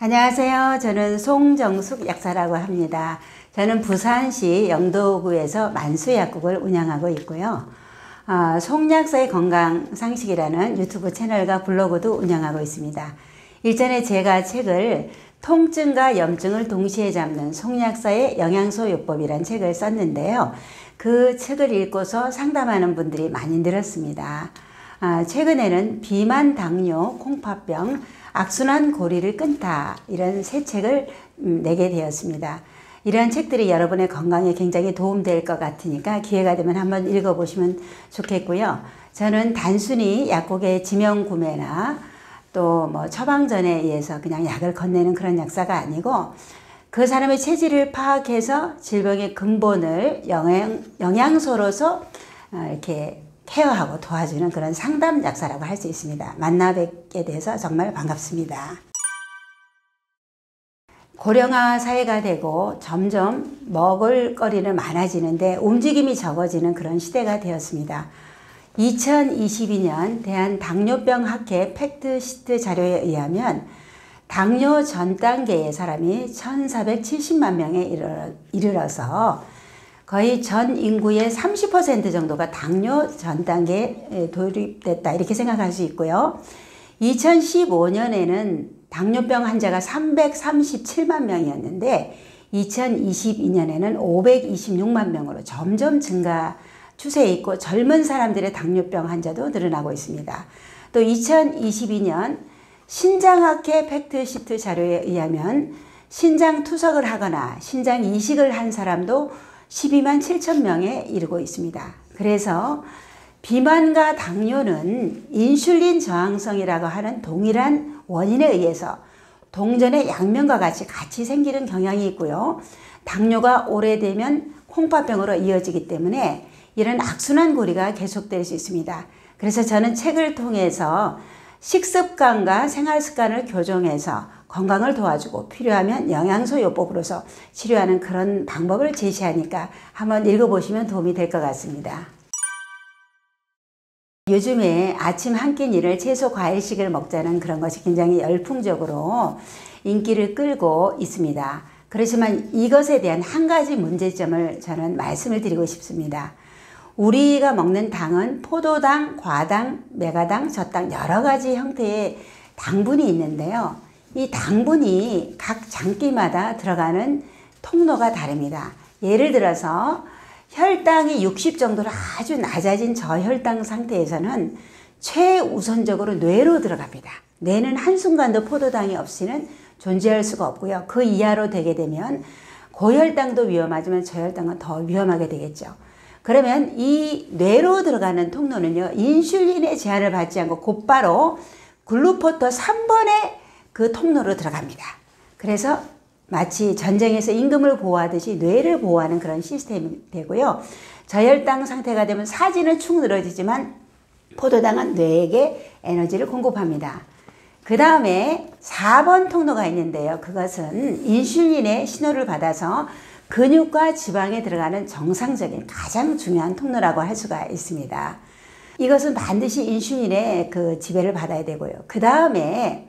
안녕하세요. 저는 송정숙 약사라고 합니다. 저는 부산시 영도구에서 만수약국을 운영하고 있고요. 어, 송약사의 건강 상식이라는 유튜브 채널과 블로그도 운영하고 있습니다. 일전에 제가 책을 통증과 염증을 동시에 잡는 송약사의 영양소 요법이란 책을 썼는데요. 그 책을 읽고서 상담하는 분들이 많이 늘었습니다. 아, 최근에는 비만, 당뇨, 콩팥병, 악순환 고리를 끊다 이런 새 책을 음, 내게 되었습니다. 이러한 책들이 여러분의 건강에 굉장히 도움될 것 같으니까 기회가 되면 한번 읽어보시면 좋겠고요. 저는 단순히 약국의 지명 구매나 또 뭐 처방전에 의해서 그냥 약을 건네는 그런 약사가 아니고 그 사람의 체질을 파악해서 질병의 근본을 영양, 영양소로서 어, 이렇게 케어하고 도와주는 그런 상담 약사라고 할 수 있습니다. 만나 뵙게 돼서 정말 반갑습니다. 고령화 사회가 되고 점점 먹을 거리는 많아지는데 움직임이 적어지는 그런 시대가 되었습니다. 2022년 대한 당뇨병 학회 팩트시트 자료에 의하면 당뇨 전 단계의 사람이 1470만 명에 이르러서 거의 전 인구의 30% 정도가 당뇨 전 단계에 돌입됐다 이렇게 생각할 수 있고요. 2015년에는 당뇨병 환자가 337만 명이었는데 2022년에는 526만 명으로 점점 증가 추세에 있고 젊은 사람들의 당뇨병 환자도 늘어나고 있습니다. 또 2022년 신장학회 팩트시트 자료에 의하면 신장 투석을 하거나 신장 이식을 한 사람도 12만 7천 명에 이르고 있습니다. 그래서 비만과 당뇨는 인슐린 저항성이라고 하는 동일한 원인에 의해서 동전의 양면과 같이 같이 생기는 경향이 있고요. 당뇨가 오래되면 콩팥병으로 이어지기 때문에 이런 악순환 고리가 계속될 수 있습니다. 그래서 저는 책을 통해서 식습관과 생활 습관을 교정해서 건강을 도와주고 필요하면 영양소 요법으로서 치료하는 그런 방법을 제시하니까 한번 읽어보시면 도움이 될 것 같습니다. 요즘에 아침 한 끼니를 채소 과일식을 먹자는 그런 것이 굉장히 열풍적으로 인기를 끌고 있습니다. 그렇지만 이것에 대한 한 가지 문제점을 저는 말씀을 드리고 싶습니다. 우리가 먹는 당은 포도당, 과당, 메가당, 젖당 여러 가지 형태의 당분이 있는데요. 이 당분이 각 장기마다 들어가는 통로가 다릅니다. 예를 들어서 혈당이 60 정도로 아주 낮아진 저혈당 상태에서는 최우선적으로 뇌로 들어갑니다. 뇌는 한순간도 포도당이 없이는 존재할 수가 없고요. 그 이하로 되게 되면 고혈당도 위험하지만 저혈당은 더 위험하게 되겠죠. 그러면 이 뇌로 들어가는 통로는요, 인슐린의 제한을 받지 않고 곧바로 글루포터 3번의 그 통로로 들어갑니다. 그래서 마치 전쟁에서 임금을 보호하듯이 뇌를 보호하는 그런 시스템이 되고요. 저혈당 상태가 되면 사지는 축 늘어지지만 포도당은 뇌에게 에너지를 공급합니다. 그 다음에 4번 통로가 있는데요. 그것은 인슐린의 신호를 받아서 근육과 지방에 들어가는 정상적인 가장 중요한 통로라고 할 수가 있습니다. 이것은 반드시 인슐린의 그 지배를 받아야 되고요. 그 다음에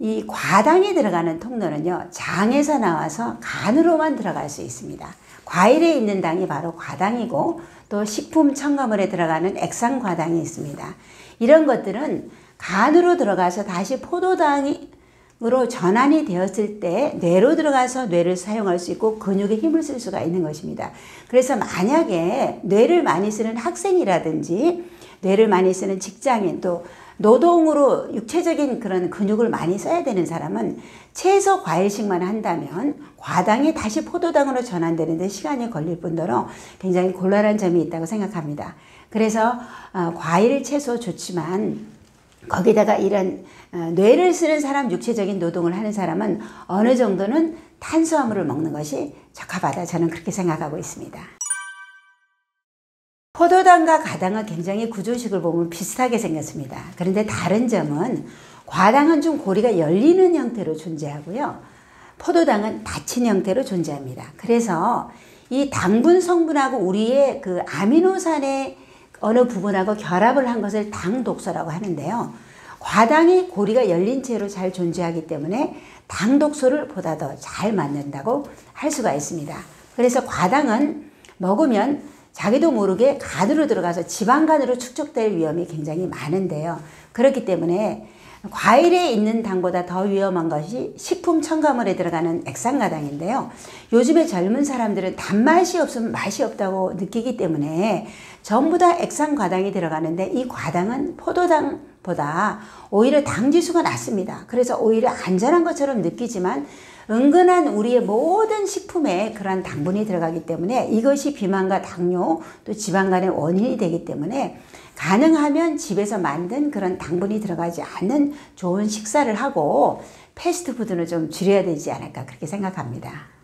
이 과당이 들어가는 통로는요, 장에서 나와서 간으로만 들어갈 수 있습니다. 과일에 있는 당이 바로 과당이고 또 식품 첨가물에 들어가는 액상 과당이 있습니다. 이런 것들은 간으로 들어가서 다시 포도당으로 전환이 되었을 때 뇌로 들어가서 뇌를 사용할 수 있고 근육에 힘을 쓸 수가 있는 것입니다. 그래서 만약에 뇌를 많이 쓰는 학생이라든지 뇌를 많이 쓰는 직장인 또 노동으로 육체적인 그런 근육을 많이 써야 되는 사람은 채소 과일식만 한다면 과당이 다시 포도당으로 전환되는데 시간이 걸릴 뿐더러 굉장히 곤란한 점이 있다고 생각합니다. 그래서 어, 과일, 채소 좋지만 거기다가 이런 어, 뇌를 쓰는 사람, 육체적인 노동을 하는 사람은 어느 정도는 탄수화물을 먹는 것이 적합하다. 저는 그렇게 생각하고 있습니다. 포도당과 가당은 굉장히 구조식을 보면 비슷하게 생겼습니다. 그런데 다른 점은 과당은 좀 고리가 열리는 형태로 존재하고요. 포도당은 닫힌 형태로 존재합니다. 그래서 이 당분 성분하고 우리의 그 아미노산의 어느 부분하고 결합을 한 것을 당 독소라고 하는데요. 과당이 고리가 열린 채로 잘 존재하기 때문에 당 독소를 보다 더 잘 만든다고 할 수가 있습니다. 그래서 과당은 먹으면 자기도 모르게 간으로 들어가서 지방간으로 축적될 위험이 굉장히 많은데요. 그렇기 때문에 과일에 있는 당보다 더 위험한 것이 식품 첨가물에 들어가는 액상가당인데요. 요즘에 젊은 사람들은 단맛이 없으면 맛이 없다고 느끼기 때문에 전부 다 액상과당이 들어가는데 이 과당은 포도당보다 오히려 당지수가 낮습니다. 그래서 오히려 안전한 것처럼 느끼지만 은근한 우리의 모든 식품에 그러한 당분이 들어가기 때문에 이것이 비만과 당뇨 또 지방간의 원인이 되기 때문에 가능하면 집에서 만든 그런 당분이 들어가지 않는 좋은 식사를 하고 패스트푸드는 좀 줄여야 되지 않을까 그렇게 생각합니다.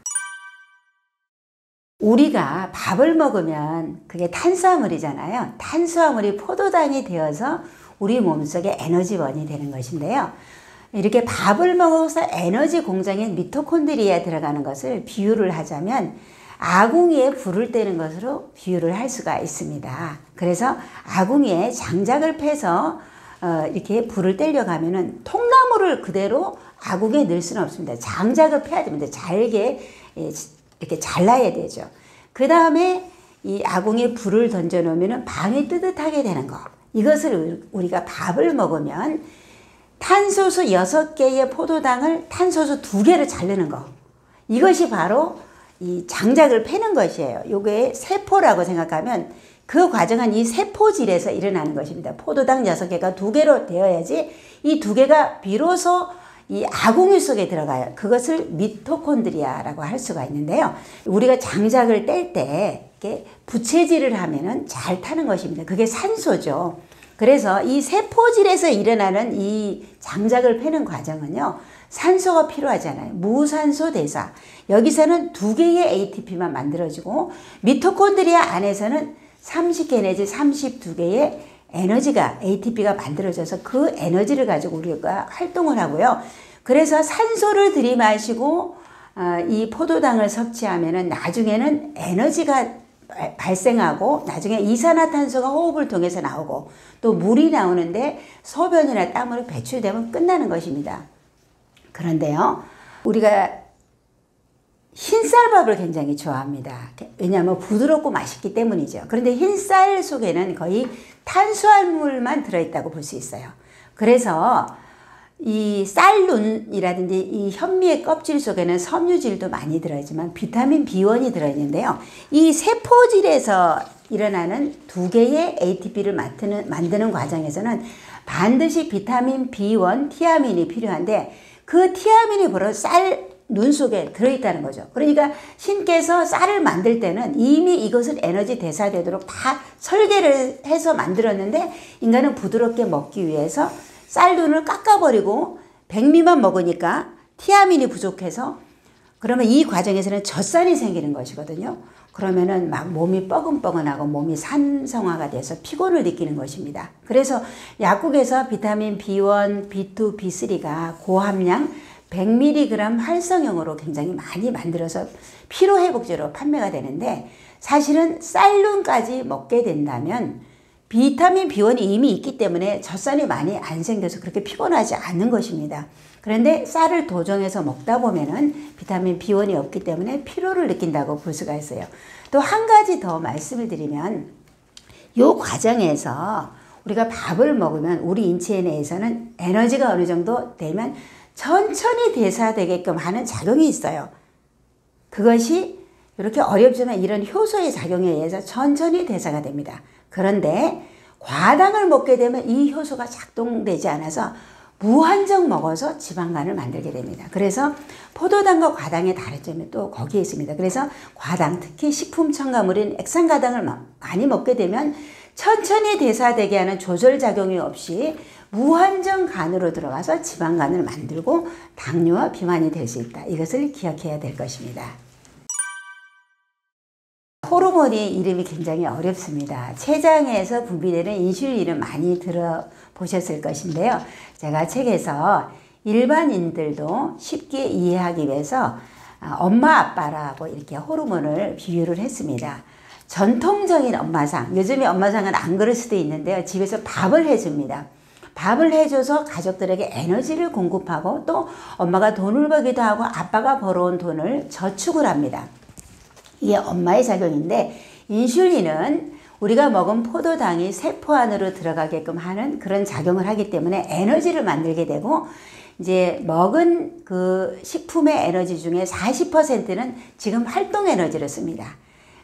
우리가 밥을 먹으면 그게 탄수화물이잖아요. 탄수화물이 포도당이 되어서 우리 몸속에 에너지원이 되는 것인데요. 이렇게 밥을 먹어서 에너지 공장에 미토콘드리아에 들어가는 것을 비유를 하자면 아궁이에 불을 떼는 것으로 비유를 할 수가 있습니다. 그래서 아궁이에 장작을 패서 어, 이렇게 불을 떼려 가면은 통나무를 그대로 아궁이에 넣을 수는 없습니다. 장작을 패야 됩니다. 잘게 예, 이렇게 잘라야 되죠. 그 다음에 이 아궁이에 불을 던져 놓으면 방이 뜨뜻하게 되는 거. 이것을 우리가 밥을 먹으면 탄소수 6개의 포도당을 탄소수 2개를 자르는 거. 이것이 바로 이 장작을 패는 것이에요. 요게 세포라고 생각하면 그 과정은 이 세포질에서 일어나는 것입니다. 포도당 6개가 2개로 되어야지 이 2개가 비로소 이 아궁이 속에 들어가요. 그것을 미토콘드리아라고 할 수가 있는데요. 우리가 장작을 뗄 때 이렇게 부채질을 하면은 잘 타는 것입니다. 그게 산소죠. 그래서 이 세포질에서 일어나는 이 장작을 패는 과정은요. 산소가 필요하잖아요. 무산소 대사. 여기서는 두 개의 ATP만 만들어지고 미토콘드리아 안에서는 30개 내지 32개의 에너지가 ATP가 만들어져서 그 에너지를 가지고 우리가 활동을 하고요. 그래서 산소를 들이마시고 어, 이 포도당을 섭취하면은 나중에는 에너지가 발생하고 나중에 이산화탄소가 호흡을 통해서 나오고 또 물이 나오는데 소변이나 땀으로 배출되면 끝나는 것입니다. 그런데요, 우리가 흰쌀밥을 굉장히 좋아합니다. 왜냐하면 부드럽고 맛있기 때문이죠. 그런데 흰쌀 속에는 거의 탄수화물만 들어있다고 볼 수 있어요. 그래서 이 쌀눈이라든지 이 현미의 껍질 속에는 섬유질도 많이 들어있지만 비타민 B1이 들어있는데요. 이 세포질에서 일어나는 두 개의 ATP를 맡는, 만드는 과정에서는 반드시 비타민 B1, 티아민이 필요한데 그 티아민이 바로 쌀 눈 속에 들어있다는 거죠. 그러니까 신께서 쌀을 만들 때는 이미 이것을 에너지 대사되도록 다 설계를 해서 만들었는데 인간은 부드럽게 먹기 위해서 쌀눈을 깎아버리고 백미만 먹으니까 티아민이 부족해서 그러면 이 과정에서는 젖산이 생기는 것이거든요. 그러면은 막 몸이 뻐근뻐근하고 몸이 산성화가 돼서 피곤을 느끼는 것입니다. 그래서 약국에서 비타민 B1, B2, B3가 고함량 100mg 활성형으로 굉장히 많이 만들어서 피로회복제로 판매가 되는데 사실은 쌀lun까지 먹게 된다면 비타민 B1이 이미 있기 때문에 젖산이 많이 안 생겨서 그렇게 피곤하지 않는 것입니다. 그런데 쌀을 도정해서 먹다 보면은 비타민 B1이 없기 때문에 피로를 느낀다고 볼 수가 있어요. 또 한 가지 더 말씀을 드리면 요 과정에서 우리가 밥을 먹으면 우리 인체 내에서는 에너지가 어느 정도 되면 천천히 대사되게끔 하는 작용이 있어요. 그것이 이렇게 어렵지만 이런 효소의 작용에 의해서 천천히 대사가 됩니다. 그런데 과당을 먹게 되면 이 효소가 작동되지 않아서 무한정 먹어서 지방간을 만들게 됩니다. 그래서 포도당과 과당의 다른 점이 또 거기에 있습니다. 그래서 과당, 특히 식품 첨가물인 액상과당을 많이 먹게 되면 천천히 대사되게 하는 조절 작용이 없이 무한정 간으로 들어가서 지방간을 만들고 당뇨와 비만이 될 수 있다. 이것을 기억해야 될 것입니다. 호르몬이 이름이 굉장히 어렵습니다. 췌장에서 분비되는 인슐린은 많이 들어보셨을 것인데요. 제가 책에서 일반인들도 쉽게 이해하기 위해서 아, 엄마 아빠라고 이렇게 호르몬을 비유를 했습니다. 전통적인 엄마상, 요즘에 엄마상은 안 그럴 수도 있는데요. 집에서 밥을 해줍니다. 밥을 해줘서 가족들에게 에너지를 공급하고 또 엄마가 돈을 벌기도 하고 아빠가 벌어온 돈을 저축을 합니다. 이게 엄마의 작용인데 인슐린은 우리가 먹은 포도당이 세포 안으로 들어가게끔 하는 그런 작용을 하기 때문에 에너지를 만들게 되고 이제 먹은 그 식품의 에너지 중에 40%는 지금 활동 에너지를 씁니다.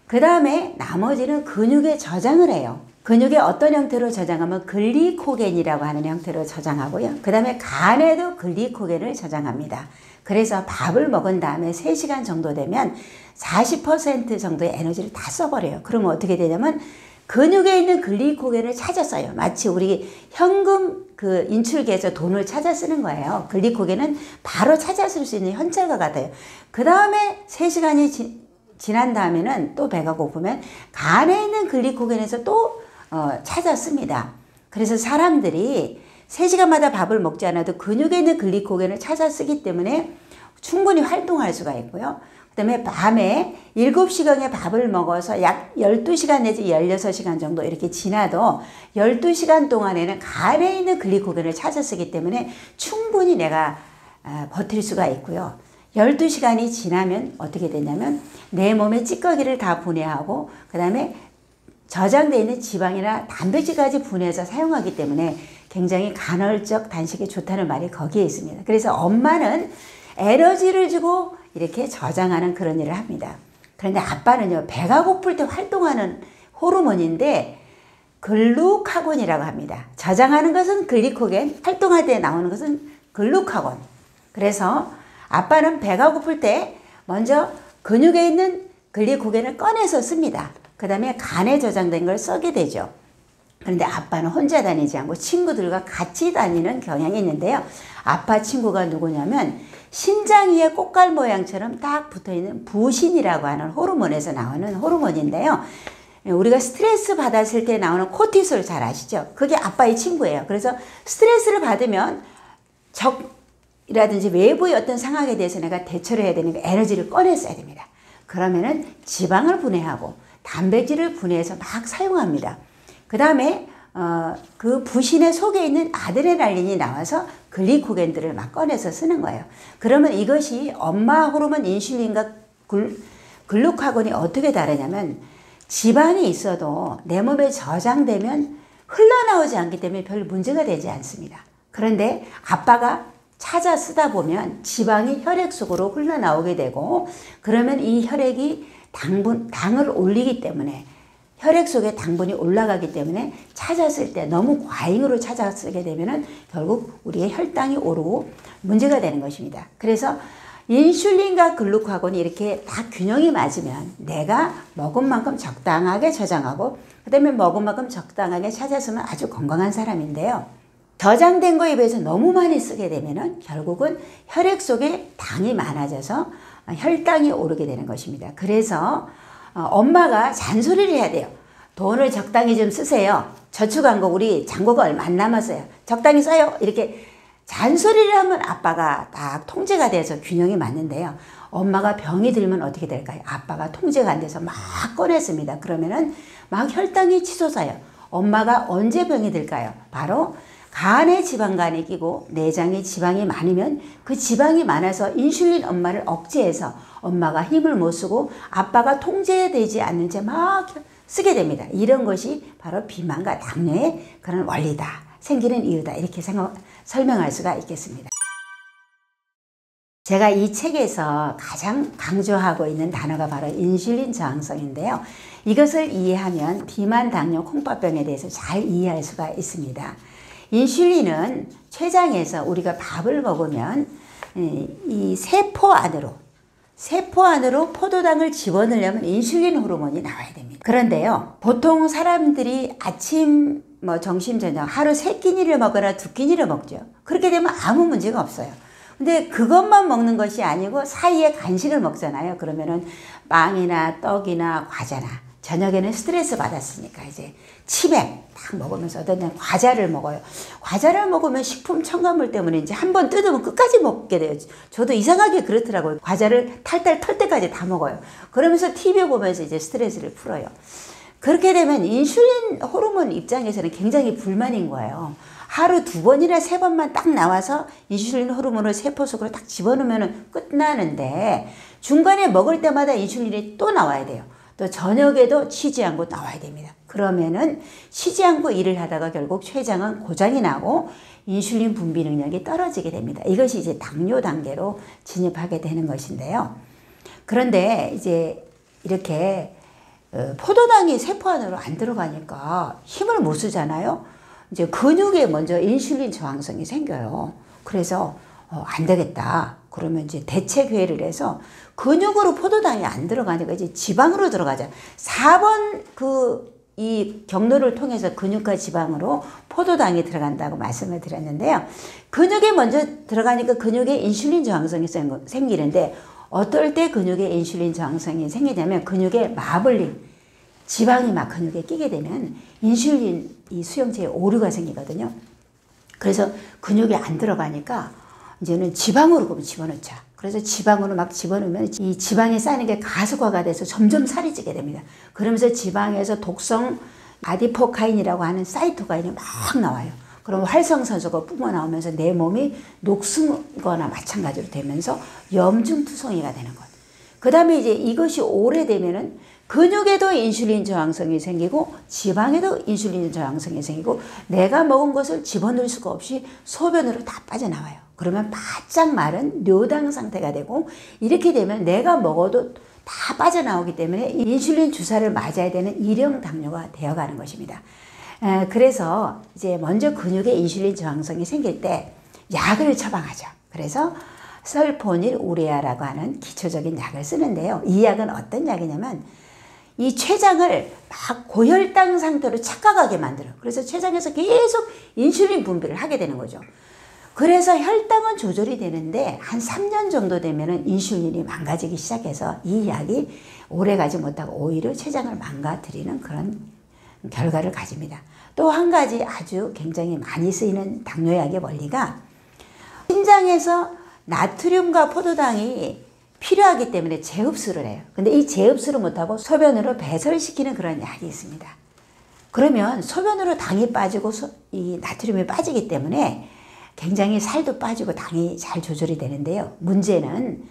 그 다음에 나머지는 근육에 저장을 해요. 근육의 어떤 형태로 저장하면 글리코겐이라고 하는 형태로 저장하고요. 그 다음에 간에도 글리코겐을 저장합니다. 그래서 밥을 먹은 다음에 3시간 정도 되면 40% 정도의 에너지를 다 써버려요. 그러면 어떻게 되냐면 근육에 있는 글리코겐을 찾아 써요. 마치 우리 현금 그 인출기에서 돈을 찾아 쓰는 거예요. 글리코겐은 바로 찾아 쓸 수 있는 현찰과 같아요. 그 다음에 3시간이 지, 지난 다음에는 또 배가 고프면 간에 있는 글리코겐에서 또 어, 찾아 씁니다. 그래서 사람들이 3시간마다 밥을 먹지 않아도 근육에 있는 글리코겐을 찾아 쓰기 때문에 충분히 활동할 수가 있고요. 그 다음에 밤에 7시간의 밥을 먹어서 약 12시간 내지 16시간 정도 이렇게 지나도 12시간 동안에는 간에 있는 글리코겐을 찾아 쓰기 때문에 충분히 내가 아, 버틸 수가 있고요. 12시간이 지나면 어떻게 되냐면 내 몸에 찌꺼기를 다 분해하고 그 다음에 저장되어 있는 지방이나 단백질까지 분해해서 사용하기 때문에 굉장히 간헐적 단식에 좋다는 말이 거기에 있습니다. 그래서 엄마는 에너지를 주고 이렇게 저장하는 그런 일을 합니다. 그런데 아빠는요, 배가 고플 때 활동하는 호르몬인데 글루카곤이라고 합니다. 저장하는 것은 글리코겐, 활동할 때 나오는 것은 글루카곤. 그래서 아빠는 배가 고플 때 먼저 근육에 있는 글리코겐을 꺼내서 씁니다. 그 다음에 간에 저장된 걸 써게 되죠. 그런데 아빠는 혼자 다니지 않고 친구들과 같이 다니는 경향이 있는데요. 아빠 친구가 누구냐면 심장 위에 꽃갈 모양처럼 딱 붙어 있는 부신이라고 하는 호르몬에서 나오는 호르몬인데요. 우리가 스트레스 받았을 때 나오는 코티솔 잘 아시죠? 그게 아빠의 친구예요. 그래서 스트레스를 받으면 적이라든지 외부의 어떤 상황에 대해서 내가 대처를 해야 되니까 에너지를 꺼냈어야 됩니다. 그러면은 지방을 분해하고 단백질을 분해해서 막 사용합니다. 그 다음에 어, 그 부신의 속에 있는 아드레날린이 나와서 글리코겐들을 막 꺼내서 쓰는 거예요. 그러면 이것이 엄마 호르몬 인슐린과 글, 글루카곤이 어떻게 다르냐면 지방이 있어도 내 몸에 저장되면 흘러나오지 않기 때문에 별 문제가 되지 않습니다. 그런데 아빠가 찾아 쓰다 보면 지방이 혈액 속으로 흘러나오게 되고 그러면 이 혈액이 당분, 당을 올리기 때문에 혈액 속에 당분이 올라가기 때문에 찾았을 때 너무 과잉으로 찾아쓰게 되면은 결국 우리의 혈당이 오르고 문제가 되는 것입니다. 그래서 인슐린과 글루카곤이 이렇게 다 균형이 맞으면 내가 먹은 만큼 적당하게 저장하고 그다음에 먹은 만큼 적당하게 찾아쓰면 아주 건강한 사람인데요. 저장된 거에 비해서 너무 많이 쓰게 되면은 결국은 혈액 속에 당이 많아져서 혈당이 오르게 되는 것입니다. 그래서 어, 엄마가 잔소리를 해야 돼요. 돈을 적당히 좀 쓰세요. 저축한 거 우리 잔고가 얼마 안 남았어요. 적당히 써요. 이렇게 잔소리를 하면 아빠가 딱 통제가 돼서 균형이 맞는데요. 엄마가 병이 들면 어떻게 될까요? 아빠가 통제가 안 돼서 막 꺼냈습니다. 그러면은 막 혈당이 치솟아요. 엄마가 언제 병이 들까요? 바로 간에 지방간이 끼고 내장에 지방이 많으면 그 지방이 많아서 인슐린 엄마를 억제해서 엄마가 힘을 못 쓰고 아빠가 통제되지 않는 채 막 쓰게 됩니다. 이런 것이 바로 비만과 당뇨의 그런 원리다. 생기는 이유다. 이렇게 생각, 설명할 수가 있겠습니다. 제가 이 책에서 가장 강조하고 있는 단어가 바로 인슐린 저항성인데요. 이것을 이해하면 비만, 당뇨, 콩밥병에 대해서 잘 이해할 수가 있습니다. 인슐린은 췌장에서 우리가 밥을 먹으면 이 세포 안으로 세포 안으로 포도당을 집어넣으려면 인슐린 호르몬이 나와야 됩니다. 그런데요, 보통 사람들이 아침, 뭐 점심, 저녁 하루 세 끼니를 먹거나 두 끼니를 먹죠. 그렇게 되면 아무 문제가 없어요. 근데 그것만 먹는 것이 아니고 사이에 간식을 먹잖아요. 그러면은 빵이나 떡이나 과자나 저녁에는 스트레스 받았으니까 이제 치맥 딱 먹으면서 어떤 날 과자를 먹어요. 과자를 먹으면 식품 첨가물 때문에 이제 한 번 뜯으면 끝까지 먹게 돼요. 저도 이상하게 그렇더라고요. 과자를 탈탈 털 때까지 다 먹어요. 그러면서 TV 보면서 이제 스트레스를 풀어요. 그렇게 되면 인슐린 호르몬 입장에서는 굉장히 불만인 거예요. 하루 두 번이나 세 번만 딱 나와서 인슐린 호르몬을 세포 속으로 딱 집어넣으면 끝나는데 중간에 먹을 때마다 인슐린이 또 나와야 돼요. 또 저녁에도 쉬지 않고 나와야 됩니다. 그러면은 쉬지 않고 일을 하다가 결국 췌장은 고장이 나고 인슐린 분비 능력이 떨어지게 됩니다. 이것이 이제 당뇨 단계로 진입하게 되는 것인데요. 그런데 이제 이렇게 어, 포도당이 세포 안으로 안 들어가니까 힘을 못 쓰잖아요. 이제 근육에 먼저 인슐린 저항성이 생겨요. 그래서 어, 안 되겠다. 그러면 이제 회의를 해서 근육으로 포도당이 안 들어가니까 이제 지방으로 들어가자. 4번 그 이 경로를 통해서 근육과 지방으로 포도당이 들어간다고 말씀을 드렸는데요. 근육에 먼저 들어가니까 근육에 인슐린 저항성이 생기는데 어떨 때 근육에 인슐린 저항성이 생기냐면 근육에 마블링, 지방이 막 근육에 끼게 되면 인슐린 이 수용체에 오류가 생기거든요. 그래서 근육이 안 들어가니까 이제는 지방으로 그럼 집어넣자. 그래서 지방으로 막 집어넣으면 이 지방이 쌓이는 게 가속화가 돼서 점점 살이 찌게 됩니다. 그러면서 지방에서 독성 아디포카인이라고 하는 사이토카인이 막 나와요. 그럼 활성산소가 뿜어 나오면서 내 몸이 녹슨거나 마찬가지로 되면서 염증투성이가 되는 것. 그 다음에 이제 이것이 오래되면은 근육에도 인슐린 저항성이 생기고 지방에도 인슐린 저항성이 생기고 내가 먹은 것을 집어넣을 수가 없이 소변으로 다 빠져나와요. 그러면 바짝 마른 뇨당 상태가 되고 이렇게 되면 내가 먹어도 다 빠져나오기 때문에 인슐린 주사를 맞아야 되는 일형 당뇨가 되어가는 것입니다. 그래서 이제 먼저 근육에 인슐린 저항성이 생길 때 약을 처방하죠. 그래서 설포닐 우레아라고 하는 기초적인 약을 쓰는데요. 이 약은 어떤 약이냐면 이 췌장을 막 고혈당 상태로 착각하게 만들어. 그래서 췌장에서 계속 인슐린 분비를 하게 되는 거죠. 그래서 혈당은 조절이 되는데 한 3년 정도 되면은 인슐린이 망가지기 시작해서 이 약이 오래 가지 못하고 오히려 췌장을 망가뜨리는 그런 결과를 가집니다. 또 한 가지 아주 굉장히 많이 쓰이는 당뇨약의 원리가 심장에서 나트륨과 포도당이 필요하기 때문에 재흡수를 해요. 근데 이 재흡수를 못하고 소변으로 배설시키는 그런 약이 있습니다. 그러면 소변으로 당이 빠지고 소, 이 나트륨이 빠지기 때문에 굉장히 살도 빠지고 당이 잘 조절이 되는데요. 문제는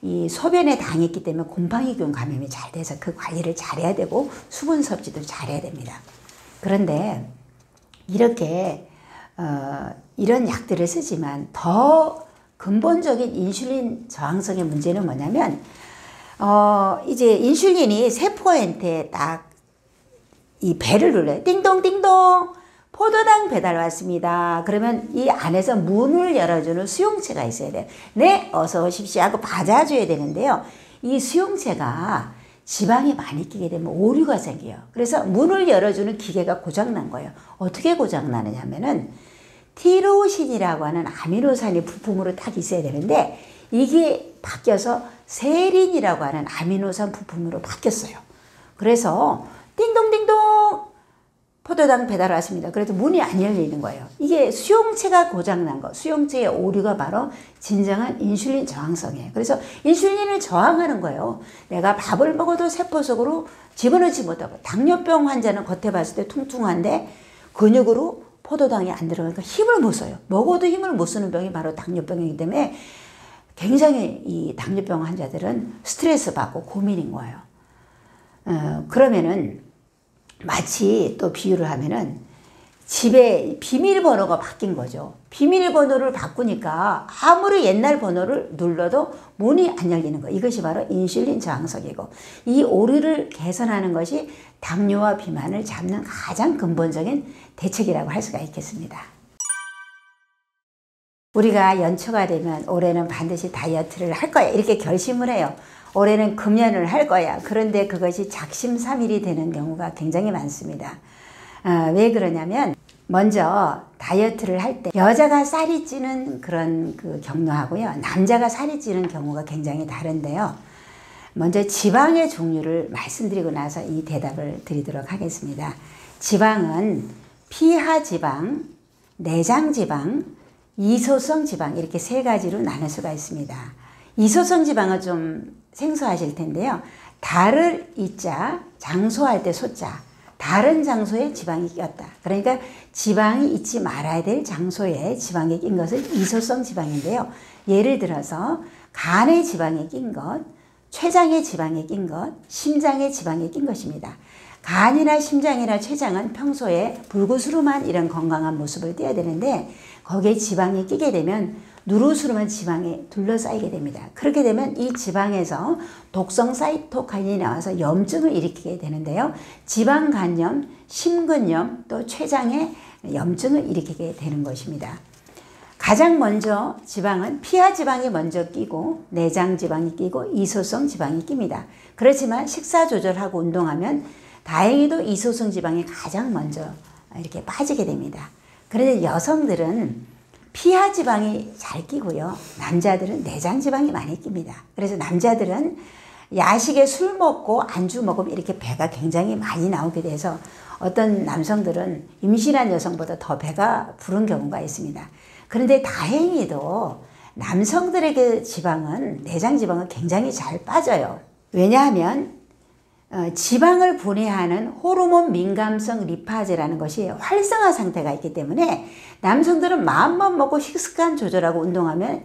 이 소변에 당이 있기 때문에 곰팡이균 감염이 잘 돼서 그 관리를 잘해야 되고 수분 섭취도 잘해야 됩니다. 그런데 이렇게 어, 이런 약들을 쓰지만 더 근본적인 인슐린 저항성의 문제는 뭐냐면 어 이제 인슐린이 세포한테 딱 이 배를 눌러요. 띵동 띵동 포도당 배달 왔습니다. 그러면 이 안에서 문을 열어주는 수용체가 있어야 돼요. 네, 어서 오십시오 하고 받아줘야 되는데요. 이 수용체가 지방이 많이 끼게 되면 오류가 생겨요. 그래서 문을 열어주는 기계가 고장난 거예요. 어떻게 고장나느냐 하면은 티로신이라고 하는 아미노산이 부품으로 딱 있어야 되는데 이게 바뀌어서 세린이라고 하는 아미노산 부품으로 바뀌었어요. 그래서 띵동띵동 포도당 배달 왔습니다. 그래도 문이 안 열리는 거예요. 이게 수용체가 고장난 거, 수용체의 오류가 바로 진정한 인슐린 저항성이에요. 그래서 인슐린을 저항하는 거예요. 내가 밥을 먹어도 세포 속으로 집어넣지 못하고 당뇨병 환자는 겉에 봤을 때 퉁퉁한데 근육으로 포도당이 안 들어가니까 힘을 못 써요. 먹어도 힘을 못 쓰는 병이 바로 당뇨병이기 때문에 굉장히 이 당뇨병 환자들은 스트레스 받고 고민인 거예요. 어, 그러면은 마치 또 비유를 하면은 집에 비밀번호가 바뀐 거죠. 비밀번호를 바꾸니까 아무리 옛날 번호를 눌러도 문이 안 열리는 거. 이것이 바로 인슐린 저항성이고 이 오류를 개선하는 것이 당뇨와 비만을 잡는 가장 근본적인 대책이라고 할 수가 있겠습니다. 우리가 연초가 되면 올해는 반드시 다이어트를 할 거야. 이렇게 결심을 해요. 올해는 금연을 할 거야. 그런데 그것이 작심삼일이 되는 경우가 굉장히 많습니다. 아, 왜 그러냐면 먼저 다이어트를 할 때 여자가 살이 찌는 그런 그 경로하고요. 남자가 살이 찌는 경우가 굉장히 다른데요. 먼저 지방의 종류를 말씀드리고 나서 이 대답을 드리도록 하겠습니다. 지방은 피하 지방, 내장 지방, 이소성 지방 이렇게 세 가지로 나눌 수가 있습니다. 이소성 지방은 좀 생소하실 텐데요. 달을 이자, 장소할 때 소자, 다른 장소에 지방이 꼈다. 그러니까 지방이 있지 말아야 될 장소에 지방이 낀 것을 이소성 지방인데요. 예를 들어서 간에 지방이 낀 것, 췌장에 지방이 낀 것, 심장에 지방이 낀 것입니다. 간이나 심장이나 췌장은 평소에 불구스름한 이런 건강한 모습을 띄어야 되는데 거기에 지방이 끼게 되면 누르스름한 지방이 둘러싸이게 됩니다. 그렇게 되면 이 지방에서 독성 사이토카인이 나와서 염증을 일으키게 되는데요. 지방 간염, 심근염, 또 췌장에 염증을 일으키게 되는 것입니다. 가장 먼저 지방은 피하 지방이 먼저 끼고 내장 지방이 끼고 이소성 지방이 낍니다. 그렇지만 식사 조절하고 운동하면 다행히도 이소성 지방이 가장 먼저 이렇게 빠지게 됩니다. 그런데 여성들은 피하 지방이 잘 끼고요. 남자들은 내장 지방이 많이 낍니다. 그래서 남자들은 야식에 술 먹고 안주 먹으면 이렇게 배가 굉장히 많이 나오게 돼서 어떤 남성들은 임신한 여성보다 더 배가 부른 경우가 있습니다. 그런데 다행히도 남성들의 그 지방은 내장 지방은 굉장히 잘 빠져요. 왜냐하면 어, 지방을 분해하는 호르몬 민감성 리파제라는 것이 활성화 상태가 있기 때문에 남성들은 마음만 먹고 식습관 조절하고 운동하면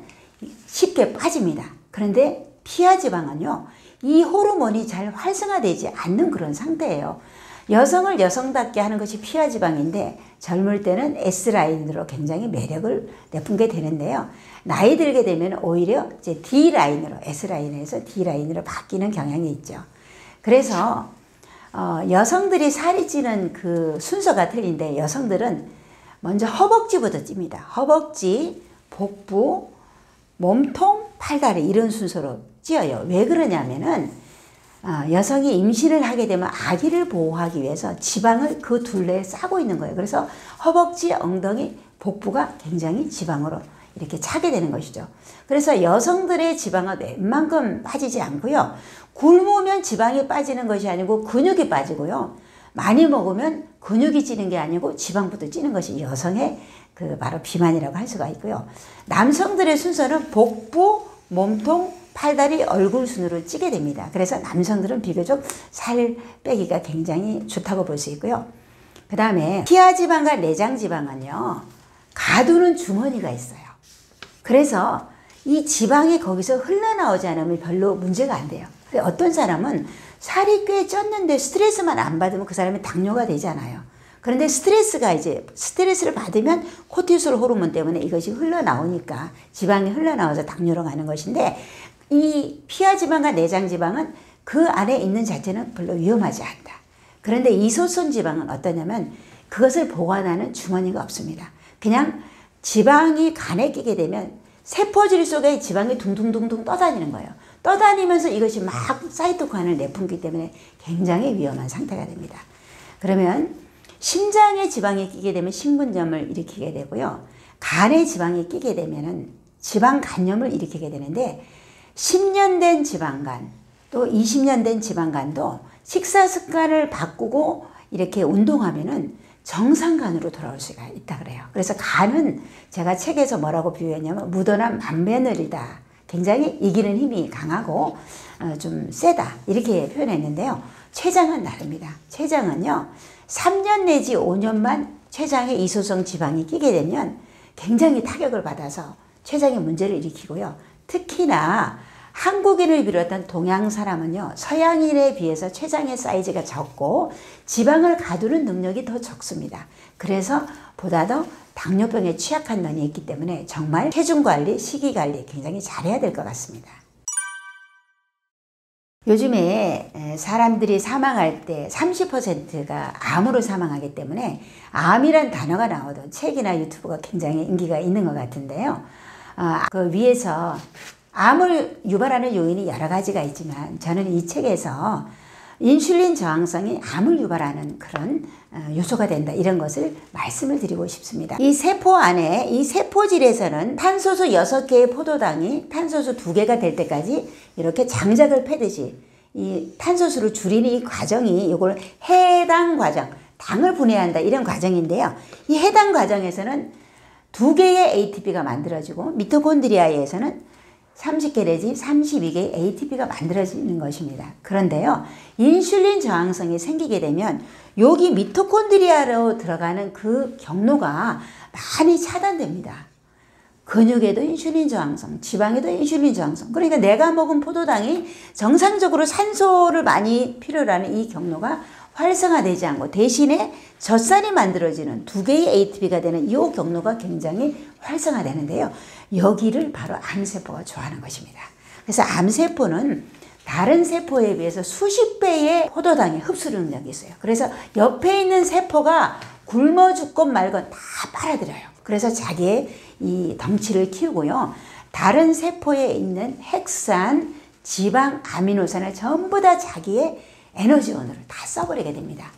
쉽게 빠집니다. 그런데 피하 지방은요, 이 호르몬이 잘 활성화되지 않는 그런 상태예요. 여성을 여성답게 하는 것이 피하 지방인데 젊을 때는 S라인으로 굉장히 매력을 내뿜게 되는데요. 나이 들게 되면 오히려 이제 D라인으로, S라인에서 D라인으로 바뀌는 경향이 있죠. 그래서 어, 여성들이 살이 찌는 그 순서가 틀린데 여성들은 먼저 허벅지부터 찝니다. 허벅지, 복부, 몸통, 팔다리 이런 순서로 찌어요. 왜 그러냐면은 어, 여성이 임신을 하게 되면 아기를 보호하기 위해서 지방을 그 둘레에 싸고 있는 거예요. 그래서 허벅지, 엉덩이, 복부가 굉장히 지방으로 이렇게 차게 되는 것이죠. 그래서 여성들의 지방은 웬만큼 빠지지 않고요. 굶으면 지방이 빠지는 것이 아니고 근육이 빠지고요. 많이 먹으면 근육이 찌는 게 아니고 지방부터 찌는 것이 여성의 그 바로 비만이라고 할 수가 있고요. 남성들의 순서는 복부, 몸통, 팔다리, 얼굴 순으로 찌게 됩니다. 그래서 남성들은 비교적 살 빼기가 굉장히 좋다고 볼 수 있고요. 그 다음에 피하 지방과 내장 지방은요. 가두는 주머니가 있어요. 그래서 이 지방이 거기서 흘러나오지 않으면 별로 문제가 안 돼요. 어떤 사람은 살이 꽤 쪘는데 스트레스만 안 받으면 그 사람이 당뇨가 되잖아요. 그런데 스트레스가 이제 스트레스를 받으면 코티솔 호르몬 때문에 이것이 흘러나오니까 지방이 흘러나와서 당뇨로 가는 것인데 이 피하 지방과 내장 지방은 그 안에 있는 자체는 별로 위험하지 않다. 그런데 이소선 지방은 어떠냐면 그것을 보관하는 주머니가 없습니다. 그냥 지방이 간에 끼게 되면 세포질 속에 지방이 둥둥둥둥 떠다니는 거예요. 떠다니면서 이것이 막 사이토칸을 내뿜기 때문에 굉장히 위험한 상태가 됩니다. 그러면 심장에 지방이 끼게 되면 심근염을 일으키게 되고요. 간에 지방이 끼게 되면 지방 간염을 일으키게 되는데 10년 된 지방간 또 20년 된 지방간도 식사 습관을 바꾸고 이렇게 운동하면은 정상간으로 돌아올 수가 있다 그래요. 그래서 간은 제가 책에서 뭐라고 비유했냐면 무던한 만며느리다. 굉장히 이기는 힘이 강하고 어, 좀 세다. 이렇게 표현했는데요. 췌장은 다릅니다. 췌장은요. 3년 내지 5년만 췌장에 이소성 지방이 끼게 되면 굉장히 타격을 받아서 췌장에 문제를 일으키고요. 특히나 한국인을 비롯한 동양 사람은요, 서양인에 비해서 췌장의 사이즈가 적고 지방을 가두는 능력이 더 적습니다. 그래서 보다 더 당뇨병에 취약한 면이 있기 때문에 정말 체중 관리, 식이 관리 굉장히 잘해야 될 것 같습니다. 요즘에 사람들이 사망할 때 30%가 암으로 사망하기 때문에 암이란 단어가 나오던 책이나 유튜브가 굉장히 인기가 있는 것 같은데요. 아, 그 위에서 암을 유발하는 요인이 여러 가지가 있지만 저는 이 책에서 인슐린 저항성이 암을 유발하는 그런 어, 요소가 된다 이런 것을 말씀을 드리고 싶습니다. 이 세포 안에 이 세포질에서는 탄소수 6개의 포도당이 탄소수 2개가 될 때까지 이렇게 장작을 패듯이 이 탄소수를 줄이는 이 과정이 이걸 해당 과정, 당을 분해한다 이런 과정인데요. 이 해당 과정에서는 두 개의 ATP가 만들어지고 미토콘드리아에서는 30개 내지 32개의 ATP가 만들어지는 것입니다. 그런데요, 인슐린 저항성이 생기게 되면 여기 미토콘드리아로 들어가는 그 경로가 많이 차단됩니다. 근육에도 인슐린 저항성, 지방에도 인슐린 저항성. 그러니까 내가 먹은 포도당이 정상적으로 산소를 많이 필요로 하는 이 경로가 활성화되지 않고 대신에 젖살이 만들어지는 두 개의 ATP가 되는 이 경로가 굉장히 활성화되는데요. 여기를 바로 암세포가 좋아하는 것입니다. 그래서 암세포는 다른 세포에 비해서 수십 배의 포도당의 흡수 능력이 있어요. 그래서 옆에 있는 세포가 굶어 죽건 말건 다 빨아들여요. 그래서 자기의 이 덩치를 키우고요. 다른 세포에 있는 핵산, 지방, 아미노산을 전부 다 자기의 에너지원으로 다 써버리게 됩니다.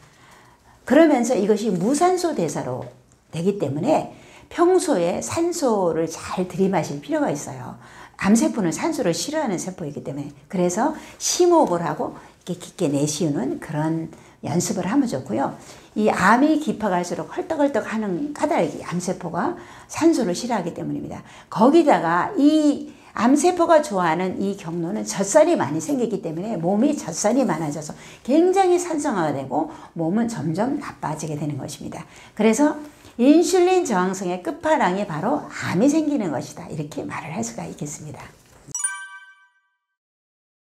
그러면서 이것이 무산소 대사로 되기 때문에 평소에 산소를 잘 들이마실 필요가 있어요. 암세포는 산소를 싫어하는 세포이기 때문에 그래서 심호흡을 하고 이렇게 깊게 내쉬우는 그런 연습을 하면 좋고요. 이 암이 깊어갈수록 헐떡헐떡 하는 까닭이 암세포가 산소를 싫어하기 때문입니다. 거기다가 이 암세포가 좋아하는 이 경로는 젖살이 많이 생기기 때문에 몸이 젖살이 많아져서 굉장히 산성화가 되고 몸은 점점 나빠지게 되는 것입니다. 그래서 인슐린 저항성의 끝판왕이 바로 암이 생기는 것이다. 이렇게 말을 할 수가 있겠습니다.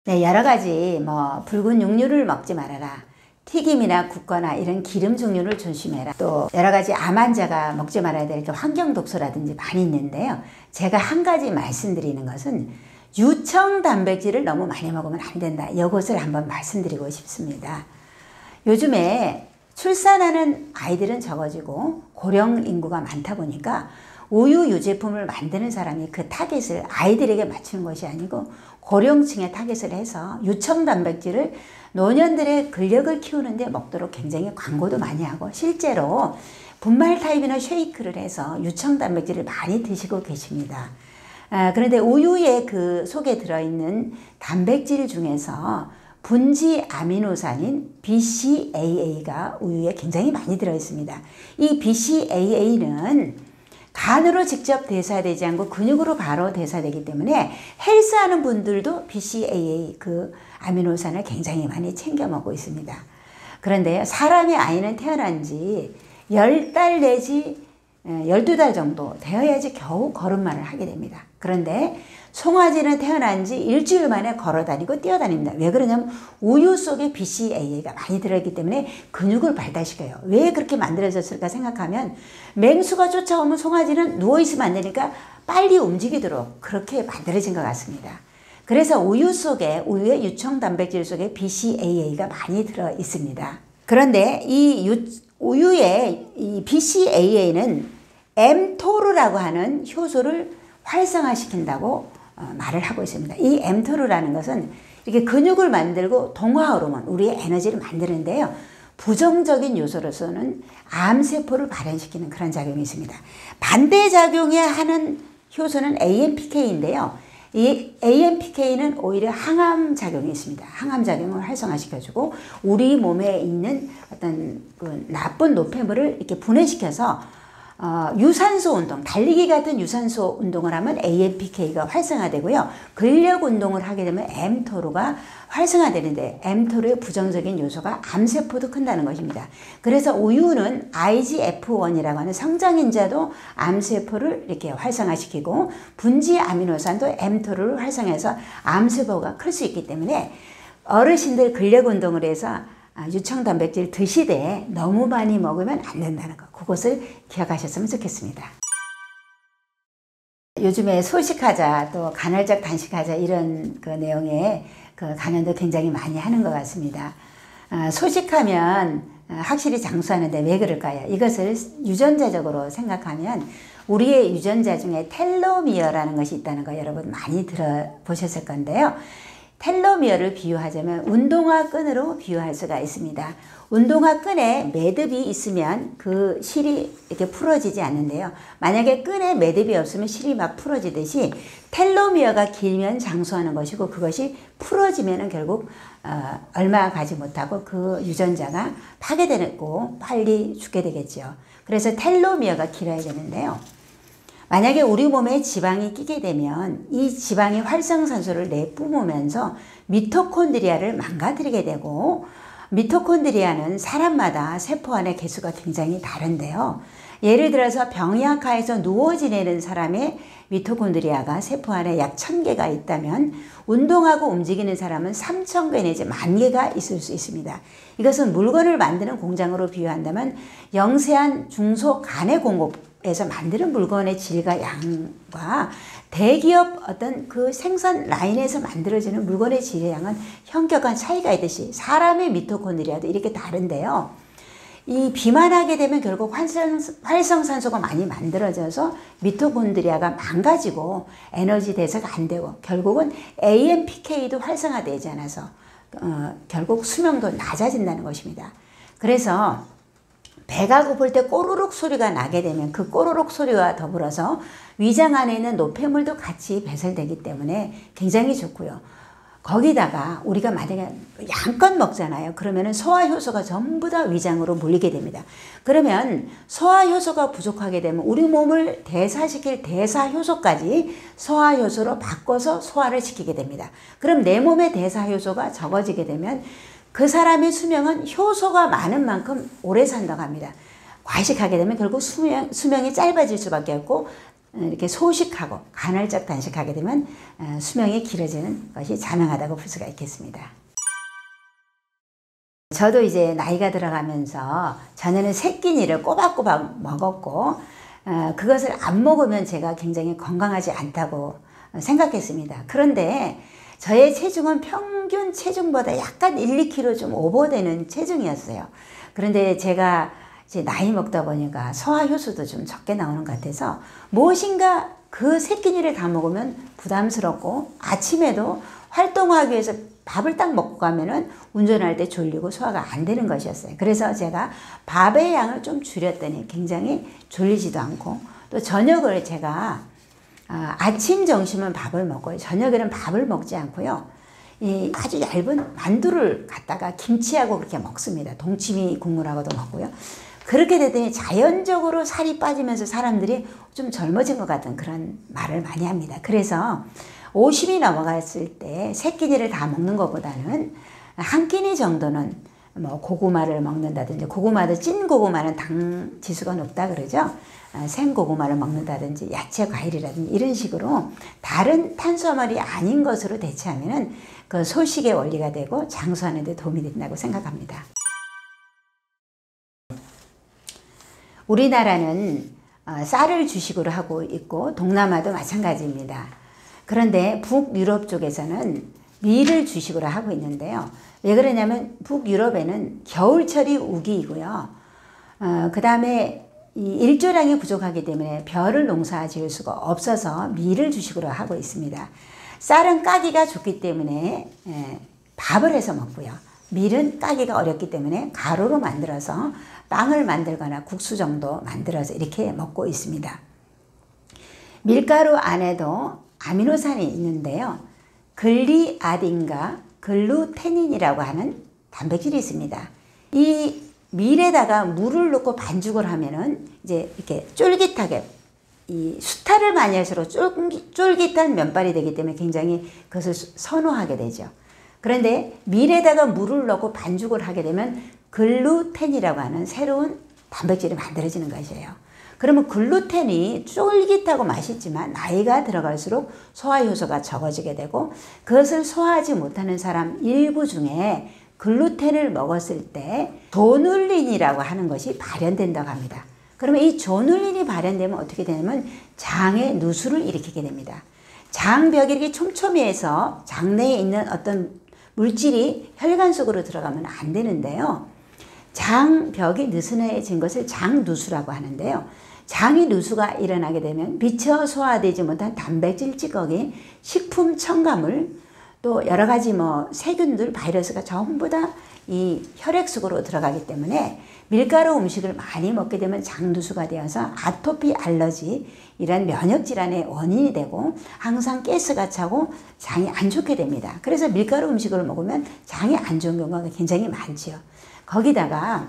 네, 여러 가지 뭐 붉은 육류를 먹지 말아라. 튀김이나 굽거나 이런 기름 종류를 조심해라. 또 여러 가지 암 환자가 먹지 말아야 될 환경 독소라든지 많이 있는데요. 제가 한 가지 말씀드리는 것은 유청 단백질을 너무 많이 먹으면 안 된다. 이것을 한번 말씀드리고 싶습니다. 요즘에 출산하는 아이들은 적어지고 고령 인구가 많다 보니까 우유 유제품을 만드는 사람이 그 타겟을 아이들에게 맞추는 것이 아니고 고령층에 타겟을 해서 유청 단백질을 노년들의 근력을 키우는데 먹도록 굉장히 광고도 많이 하고 실제로 분말 타입이나 쉐이크를 해서 유청 단백질을 많이 드시고 계십니다. 아, 그런데 우유에 그 속에 들어있는 단백질 중에서 분지 아미노산인 BCAA가 우유에 굉장히 많이 들어있습니다. 이 BCAA는 간으로 직접 대사되지 않고 근육으로 바로 대사되기 때문에 헬스하는 분들도 BCAA 그 아미노산을 굉장히 많이 챙겨 먹고 있습니다. 그런데 사람의 아이는 태어난 지 10달 내지 12달 정도 되어야지 겨우 걸음만을 하게 됩니다. 그런데 송아지는 태어난 지 일주일 만에 걸어 다니고 뛰어다닙니다. 왜 그러냐면 우유 속에 BCAA가 많이 들어있기 때문에 근육을 발달시켜요. 왜 그렇게 만들어졌을까 생각하면 맹수가 쫓아오면 송아지는 누워있으면 안 되니까 빨리 움직이도록 그렇게 만들어진 것 같습니다. 그래서 우유 속에 우유의 유청 단백질 속에 BCAA가 많이 들어 있습니다. 그런데 이 유, 우유의 이 BCAA는 엠토르라고 하는 효소를 활성화시킨다고 어, 말을 하고 있습니다. 이 엠토르라는 것은 이렇게 근육을 만들고 동화 호르몬, 우리의 에너지를 만드는데요. 부정적인 요소로서는 암세포를 발현시키는 그런 작용이 있습니다. 반대 작용에 하는 효소는 AMPK인데요. 이 AMPK는 오히려 항암 작용이 있습니다. 항암 작용을 활성화시켜주고 우리 몸에 있는 어떤 그 나쁜 노폐물을 이렇게 분해시켜서 어, 유산소 운동, 달리기 같은 유산소 운동을 하면 AMPK가 활성화되고요. 근력 운동을 하게 되면 mTOR가 활성화되는데 mTOR의 부정적인 요소가 암세포도 큰다는 것입니다. 그래서 우유는 IGF-1이라고 하는 성장인자도 암세포를 이렇게 활성화시키고 분지 아미노산도 mTOR을 활성화해서 암세포가 클 수 있기 때문에 어르신들 근력 운동을 해서 아, 유청 단백질 드시되 너무 많이 먹으면 안 된다는 것. 그것을 기억하셨으면 좋겠습니다. 요즘에 소식하자 또 간헐적 단식하자 이런 그 내용의 그 강연도 굉장히 많이 하는 것 같습니다. 아, 소식하면 확실히 장수하는데 왜 그럴까요? 이것을 유전자적으로 생각하면 우리의 유전자 중에 텔로미어라는 것이 있다는 거 여러분 많이 들어보셨을 건데요. 텔로미어를 비유하자면 운동화 끈으로 비유할 수가 있습니다. 운동화 끈에 매듭이 있으면 그 실이 이렇게 풀어지지 않는데요. 만약에 끈에 매듭이 없으면 실이 막 풀어지듯이 텔로미어가 길면 장수하는 것이고 그것이 풀어지면 결국 어, 얼마 가지 못하고 그 유전자가 파괴되고 빨리 죽게 되겠죠. 그래서 텔로미어가 길어야 되는데요. 만약에 우리 몸에 지방이 끼게 되면 이 지방이 활성산소를 내뿜으면서 미토콘드리아를 망가뜨리게 되고 미토콘드리아는 사람마다 세포 안의 개수가 굉장히 다른데요. 예를 들어서 병약화해서 누워 지내는 사람의 미토콘드리아가 세포 안에 약 1000개가 있다면 운동하고 움직이는 사람은 3000개 내지 만 개가 있을 수 있습니다. 이것은 물건을 만드는 공장으로 비유한다면 영세한 중소 간의 공급 에서 만드는 물건의 질과 양과 대기업 어떤 그 생산 라인에서 만들어지는 물건의 질의 양은 현격한 차이가 있듯이 사람의 미토콘드리아도 이렇게 다른데요. 이 비만하게 되면 결국 활성, 활성산소가 많이 만들어져서 미토콘드리아가 망가지고 에너지 대사가 안 되고 결국은 AMPK도 활성화되지 않아서 어, 결국 수명도 낮아진다는 것입니다. 그래서 배가 고플 때 꼬르륵 소리가 나게 되면 그 꼬르륵 소리와 더불어서 위장 안에 있는 노폐물도 같이 배설되기 때문에 굉장히 좋고요. 거기다가 우리가 만약에 양껏 먹잖아요. 그러면 소화 효소가 전부 다 위장으로 몰리게 됩니다. 그러면 소화 효소가 부족하게 되면 우리 몸을 대사시킬 대사 효소까지 소화 효소로 바꿔서 소화를 시키게 됩니다. 그럼 내 몸의 대사 효소가 적어지게 되면 그 사람의 수명은 효소가 많은 만큼 오래 산다고 합니다. 과식하게 되면 결국 수명, 수명이 짧아질 수밖에 없고 이렇게 소식하고 간헐적 단식하게 되면 어, 수명이 길어지는 것이 자명하다고 볼 수가 있겠습니다. 저도 이제 나이가 들어가면서 전에는 새끼니를 꼬박꼬박 먹었고 어, 그것을 안 먹으면 제가 굉장히 건강하지 않다고 생각했습니다. 그런데 저의 체중은 평균 체중보다 약간 1, 2kg 좀 오버되는 체중이었어요. 그런데 제가 이제 나이 먹다 보니까 소화 효소도 좀 적게 나오는 것 같아서 무엇인가 그 새끼니를 다 먹으면 부담스럽고 아침에도 활동하기 위해서 밥을 딱 먹고 가면은 운전할 때 졸리고 소화가 안 되는 것이었어요. 그래서 제가 밥의 양을 좀 줄였더니 굉장히 졸리지도 않고 또 저녁을 제가 아, 아침 점심은 밥을 먹고요. 저녁에는 밥을 먹지 않고요. 이 아주 얇은 만두를 갖다가 김치하고 그렇게 먹습니다. 동치미 국물하고도 먹고요. 그렇게 되더니 자연적으로 살이 빠지면서 사람들이 좀 젊어진 것 같은 그런 말을 많이 합니다. 그래서 50이 넘어갔을 때 새끼니를 다 먹는 것보다는 한 끼니 정도는 뭐 고구마를 먹는다든지 고구마도 찐 고구마는 당 지수가 높다 그러죠. 아, 생 고구마를 먹는다든지 야채 과일이라든지 이런 식으로 다른 탄수화물이 아닌 것으로 대체하면은 그 소식의 원리가 되고 장수하는 데 도움이 된다고 생각합니다. 우리나라는 어, 쌀을 주식으로 하고 있고 동남아도 마찬가지입니다. 그런데 북유럽 쪽에서는 밀을 주식으로 하고 있는데요. 왜 그러냐면 북유럽에는 겨울철이 우기이고요. 어, 그 다음에 일조량이 부족하기 때문에 벼를 농사 지을 수가 없어서 밀을 주식으로 하고 있습니다. 쌀은 까기가 좋기 때문에 예, 밥을 해서 먹고요. 밀은 까기가 어렵기 때문에 가루로 만들어서 빵을 만들거나 국수 정도 만들어서 이렇게 먹고 있습니다. 밀가루 안에도 아미노산이 있는데요. 글리아딘과 글루테닌이라고 하는 단백질이 있습니다. 이 밀에다가 물을 넣고 반죽을 하면은 이제 이렇게 쫄깃하게 이 수타를 많이 할수록 쫄깃 한 면발이 되기 때문에 굉장히 그것을 선호하게 되죠. 그런데 밀에다가 물을 넣고 반죽을 하게 되면 글루텐이라고 하는 새로운 단백질이 만들어지는 것이에요. 그러면 글루텐이 쫄깃하고 맛있지만 나이가 들어갈수록 소화 효소가 적어지게 되고 그것을 소화하지 못하는 사람 일부 중에 글루텐을 먹었을 때 조눌린이라고 하는 것이 발현된다고 합니다. 그러면 이 조눌린이 발현되면 어떻게 되냐면 장에 누수를 일으키게 됩니다. 장벽이 이렇게 촘촘해서 장내에 있는 어떤 물질이 혈관 속으로 들어가면 안 되는데요. 장벽이 느슨해진 것을 장누수라고 하는데요. 장이 누수가 일어나게 되면 미처 소화되지 못한 단백질 찌꺼기, 식품 첨가물, 또 여러 가지 뭐 세균들, 바이러스가 전부 다 이 혈액 속으로 들어가기 때문에 밀가루 음식을 많이 먹게 되면 장누수가 되어서 아토피 알러지 이런 면역 질환의 원인이 되고 항상 가스가 차고 장이 안 좋게 됩니다. 그래서 밀가루 음식을 먹으면 장이 안 좋은 경우가 굉장히 많지요. 거기다가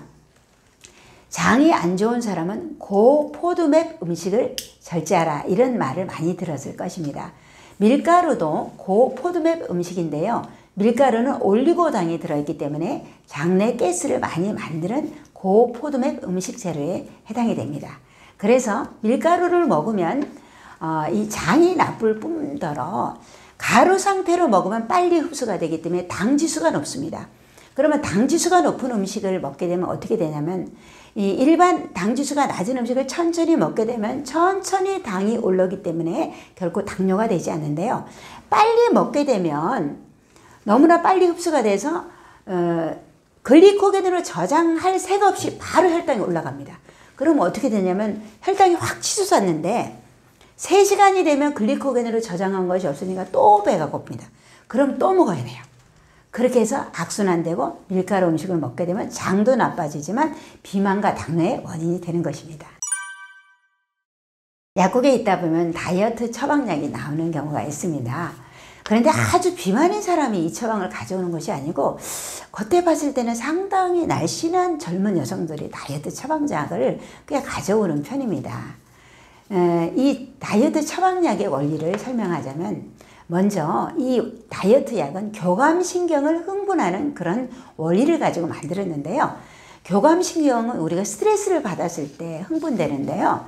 장이 안 좋은 사람은 고포도맵 음식을 절제하라 이런 말을 많이 들었을 것입니다. 밀가루도 고포도맵 음식인데요. 밀가루는 올리고당이 들어있기 때문에 장내 가스를 많이 만드는 고포도맵 음식 재료에 해당이 됩니다. 그래서 밀가루를 먹으면 어, 이 장이 나쁠 뿐더러 가루 상태로 먹으면 빨리 흡수가 되기 때문에 당 지수가 높습니다. 그러면 당 지수가 높은 음식을 먹게 되면 어떻게 되냐면 이 일반 당 지수가 낮은 음식을 천천히 먹게 되면 천천히 당이 올라오기 때문에 결코 당뇨가 되지 않는데요. 빨리 먹게 되면 너무나 빨리 흡수가 돼서 어, 글리코겐으로 저장할 새가 없이 바로 혈당이 올라갑니다. 그럼 어떻게 되냐면 혈당이 확 치솟았는데 3시간이 되면 글리코겐으로 저장한 것이 없으니까 또 배가 고픕니다. 그럼 또 먹어야 돼요. 그렇게 해서 악순환되고 밀가루 음식을 먹게 되면 장도 나빠지지만 비만과 당뇨의 원인이 되는 것입니다. 약국에 있다 보면 다이어트 처방약이 나오는 경우가 있습니다. 그런데 아주 비만인 사람이 이 처방을 가져오는 것이 아니고 겉에 봤을 때는 상당히 날씬한 젊은 여성들이 다이어트 처방약을 그냥 가져오는 편입니다. 이 다이어트 처방약의 원리를 설명하자면 먼저 이 다이어트 약은 교감신경을 흥분하는 그런 원리를 가지고 만들었는데요. 교감신경은 우리가 스트레스를 받았을 때 흥분되는데요.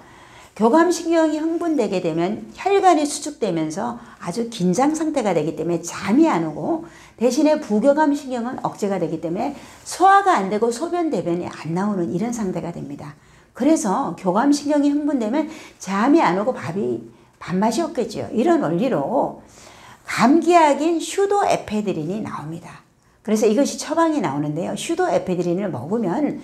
교감신경이 흥분되게 되면 혈관이 수축되면서 아주 긴장 상태가 되기 때문에 잠이 안 오고 대신에 부교감신경은 억제가 되기 때문에 소화가 안 되고 소변 대변이 안 나오는 이런 상태가 됩니다. 그래서 교감신경이 흥분되면 잠이 안 오고 밥이 밥맛이 없겠죠. 이런 원리로 감기약인 슈도 에페드린이 나옵니다. 그래서 이것이 처방이 나오는데요. 슈도 에페드린을 먹으면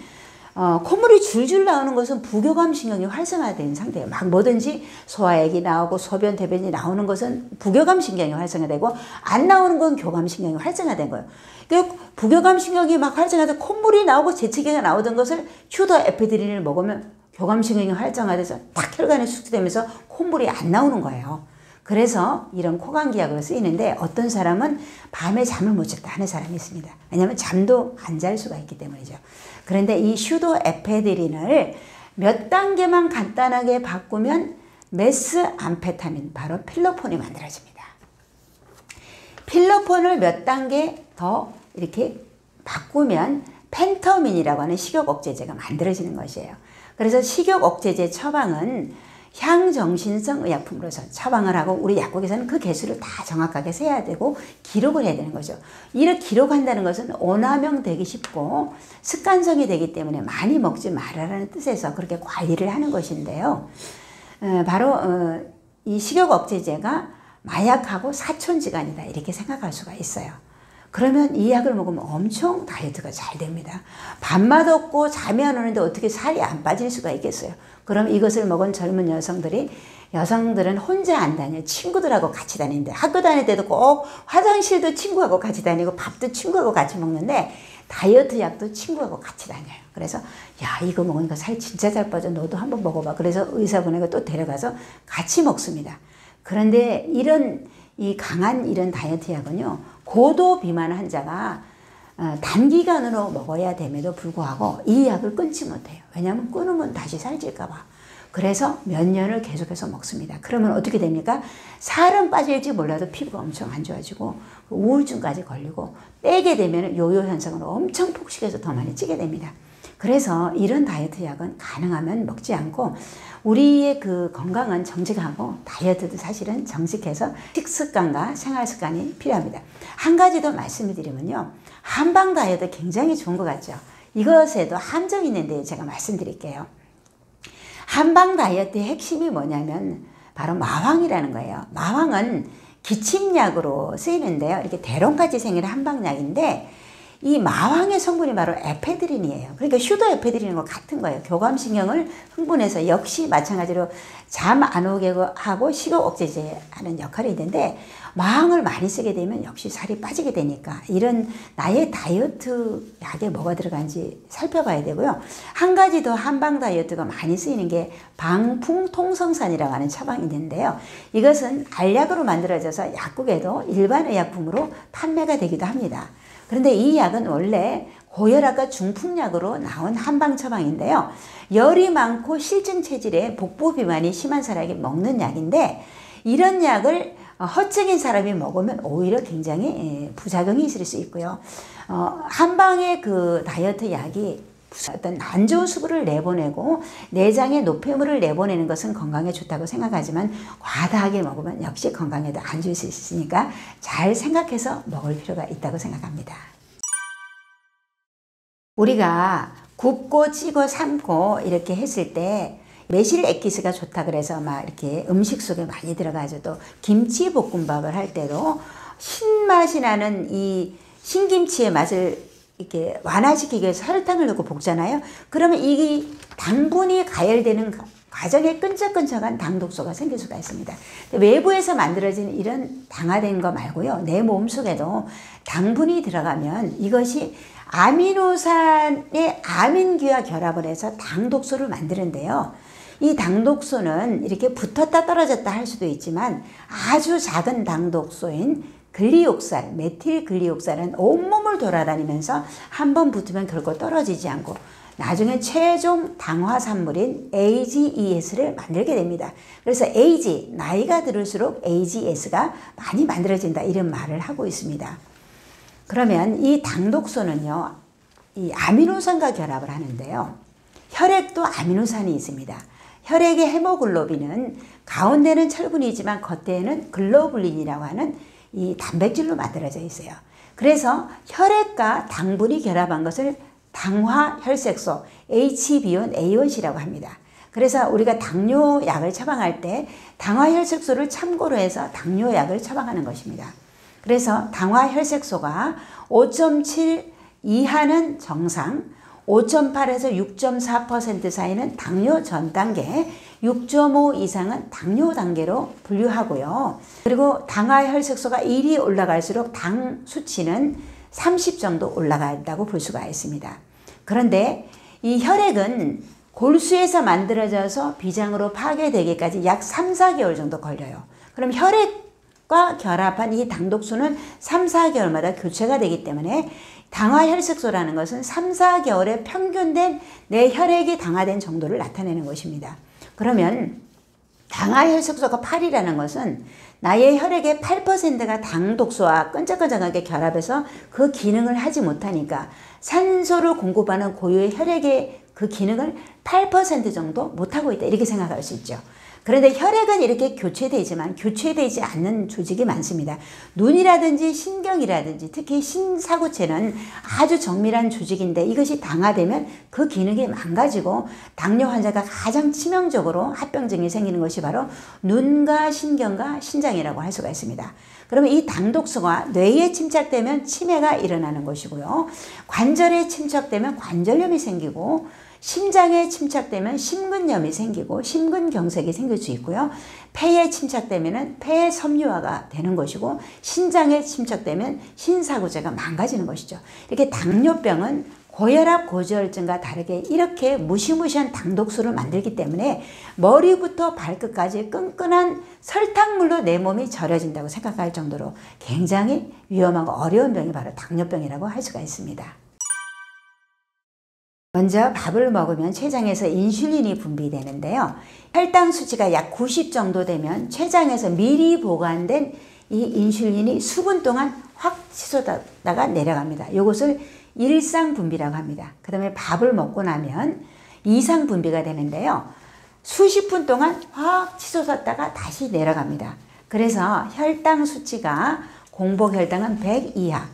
어, 콧물이 줄줄 나오는 것은 부교감 신경이 활성화된 상태예요. 막 뭐든지 소화액이 나오고 소변 대변이 나오는 것은 부교감 신경이 활성화되고 안 나오는 건 교감 신경이 활성화된 거예요. 그 부교감 신경이 막 활성화돼서 콧물이 나오고 재채기가 나오던 것을 슈더 에피드린을 먹으면 교감 신경이 활성화돼서 딱 혈관에 숙지되면서 콧물이 안 나오는 거예요. 그래서 이런 코감기약으로 쓰이는데 어떤 사람은 밤에 잠을 못 잤다 하는 사람이 있습니다. 왜냐하면 잠도 안 잘 수가 있기 때문이죠. 그런데 이 슈도 에페드린을 몇 단계만 간단하게 바꾸면 메스 암페타민 바로 필로폰이 만들어집니다. 필로폰을 몇 단계 더 이렇게 바꾸면 펜터민이라고 하는 식욕 억제제가 만들어지는 것이에요. 그래서 식욕 억제제 처방은 향정신성 의약품으로서 처방을 하고 우리 약국에서는 그 개수를 다 정확하게 세야 되고 기록을 해야 되는 거죠. 이렇게 기록한다는 것은 오남용 되기 쉽고 습관성이 되기 때문에 많이 먹지 말아라는 뜻에서 그렇게 관리를 하는 것인데요. 어, 바로 어, 이 식욕 억제제가 마약하고 사촌지간이다 이렇게 생각할 수가 있어요. 그러면 이 약을 먹으면 엄청 다이어트가 잘 됩니다. 밥맛 없고 잠이 안 오는데 어떻게 살이 안 빠질 수가 있겠어요. 그럼 이것을 먹은 젊은 여성들이 여성들은 혼자 안 다녀. 친구들하고 같이 다니는데 학교 다닐 때도 꼭 화장실도 친구하고 같이 다니고 밥도 친구하고 같이 먹는데 다이어트 약도 친구하고 같이 다녀요. 그래서 야 이거 먹으니까 살 진짜 잘 빠져. 너도 한번 먹어봐. 그래서 의사분에게 또 데려가서 같이 먹습니다. 그런데 이런 이 강한 이런 다이어트 약은요 고도 비만 환자가 어, 단기간으로 먹어야 됨에도 불구하고 이 약을 끊지 못해요. 왜냐하면 끊으면 다시 살찔까봐. 그래서 몇 년을 계속해서 먹습니다. 그러면 어떻게 됩니까? 살은 빠질지 몰라도 피부가 엄청 안 좋아지고 우울증까지 걸리고 빼게 되면 요요 현상으로 엄청 폭식해서 더 많이 찌게 됩니다. 그래서 이런 다이어트 약은 가능하면 먹지 않고 우리의 그 건강은 정직하고 다이어트도 사실은 정직해서 식습관과 생활습관이 필요합니다. 한 가지 더 말씀을 드리면요. 한방 다이어트 굉장히 좋은 것 같죠. 이것에도 함정이 있는데 제가 말씀드릴게요. 한방 다이어트의 핵심이 뭐냐면 바로 마황이라는 거예요. 마황은 기침약으로 쓰이는데요. 이렇게 대롱같이 생긴 한방약인데 이 마황의 성분이 바로 에페드린이에요. 그러니까 슈도 에페드린과 같은 거예요. 교감신경을 흥분해서 역시 마찬가지로 잠 안 오게 하고 식욕 억제제 하는 역할이 있는데 마황을 많이 쓰게 되면 역시 살이 빠지게 되니까 이런 나의 다이어트 약에 뭐가 들어간지 살펴봐야 되고요. 한 가지 더 한방 다이어트가 많이 쓰이는 게 방풍통성산이라고 하는 처방이 있는데요. 이것은 알약으로 만들어져서 약국에도 일반 의약품으로 판매가 되기도 합니다. 그런데 이 약은 원래 고혈압과 중풍약으로 나온 한방 처방인데요. 열이 많고 실증 체질에 복부 비만이 심한 사람이 먹는 약인데 이런 약을 허증인 사람이 먹으면 오히려 굉장히 예, 부작용이 있을 수 있고요. 어, 한방의 그 다이어트 약이 어떤 안 좋은 수분을 내보내고 내장에 노폐물을 내보내는 것은 건강에 좋다고 생각하지만 과다하게 먹으면 역시 건강에도 안 좋을 수 있으니까 잘 생각해서 먹을 필요가 있다고 생각합니다. 우리가 굽고 찌고 삶고 이렇게 했을 때 매실 액기스가 좋다 그래서 막 이렇게 음식 속에 많이 들어가죠. 또 김치 볶음밥을 할 때도 신맛이 나는 이 신김치의 맛을 이렇게 완화시키기 위해서 설탕을 넣고 볶잖아요. 그러면 이 당분이 가열되는 과정에 끈적끈적한 당 독소가 생길 수가 있습니다. 외부에서 만들어진 이런 당화된 거 말고요. 내 몸속에도 당분이 들어가면 이것이 아미노산의 아민기와 결합을 해서 당 독소를 만드는데요. 이 당독소는 이렇게 붙었다 떨어졌다 할 수도 있지만 아주 작은 당독소인 글리옥살, 메틸 글리옥살은 온몸을 돌아다니면서 한 번 붙으면 결코 떨어지지 않고 나중에 최종 당화산물인 AGES를 만들게 됩니다. 그래서 AG, 나이가 들을수록 AGS가 많이 만들어진다 이런 말을 하고 있습니다. 그러면 이 당독소는요, 이 아미노산과 결합을 하는데요. 혈액도 아미노산이 있습니다. 혈액의 헤모글로빈은 가운데는 철분이지만 겉에는 글로불린이라고 하는 이 단백질로 만들어져 있어요. 그래서 혈액과 당분이 결합한 것을 당화혈색소 HbA1C라고 합니다. 그래서 우리가 당뇨약을 처방할 때 당화혈색소를 참고로 해서 당뇨약을 처방하는 것입니다. 그래서 당화혈색소가 5.7 이하는 정상, 5.8에서 6.4% 사이는 당뇨 전 단계, 6.5 이상은 당뇨 단계로 분류하고요. 그리고 당화 혈색소가 1이 올라갈수록 당 수치는 30 정도 올라간다고 볼 수가 있습니다. 그런데 이 혈액은 골수에서 만들어져서 비장으로 파괴되기까지 약 3, 4개월 정도 걸려요. 그럼 혈액과 결합한 이 당독수는 3, 4개월마다 교체가 되기 때문에 당화 혈색소라는 것은 3, 4개월의 평균된 내 혈액이 당화된 정도를 나타내는 것입니다. 그러면 당화 혈색소가 8이라는 것은 나의 혈액의 8%가 당 독소와 끈적끈적하게 결합해서 그 기능을 하지 못하니까 산소를 공급하는 고유의 혈액의 그 기능을 8% 정도 못하고 있다. 이렇게 생각할 수 있죠. 그런데 혈액은 이렇게 교체되지만 교체되지 않는 조직이 많습니다. 눈이라든지 신경이라든지 특히 신사구체는 아주 정밀한 조직인데 이것이 당화되면 그 기능이 망가지고 당뇨 환자가 가장 치명적으로 합병증이 생기는 것이 바로 눈과 신경과 신장이라고 할 수가 있습니다. 그러면 이 당독소가 뇌에 침착되면 치매가 일어나는 것이고요. 관절에 침착되면 관절염이 생기고 심장에 침착되면 심근염이 생기고 심근경색이 생길 수 있고요. 폐에 침착되면 폐 섬유화가 되는 것이고 신장에 침착되면 신사구제가 망가지는 것이죠. 이렇게 당뇨병은 고혈압, 고지혈증과 다르게 이렇게 무시무시한 당독수를 만들기 때문에 머리부터 발끝까지 끈끈한 설탕물로 내 몸이 절여진다고 생각할 정도로 굉장히 위험하고 어려운 병이 바로 당뇨병이라고 할 수가 있습니다. 먼저 밥을 먹으면 췌장에서 인슐린이 분비되는데요. 혈당 수치가 약 90 정도 되면 췌장에서 미리 보관된 이 인슐린이 수분 동안 확 치솟다가 내려갑니다. 이것을 일상 분비라고 합니다. 그 다음에 밥을 먹고 나면 이상 분비가 되는데요. 수십 분 동안 확 치솟았다가 다시 내려갑니다. 그래서 혈당 수치가 공복 혈당은 100 이하,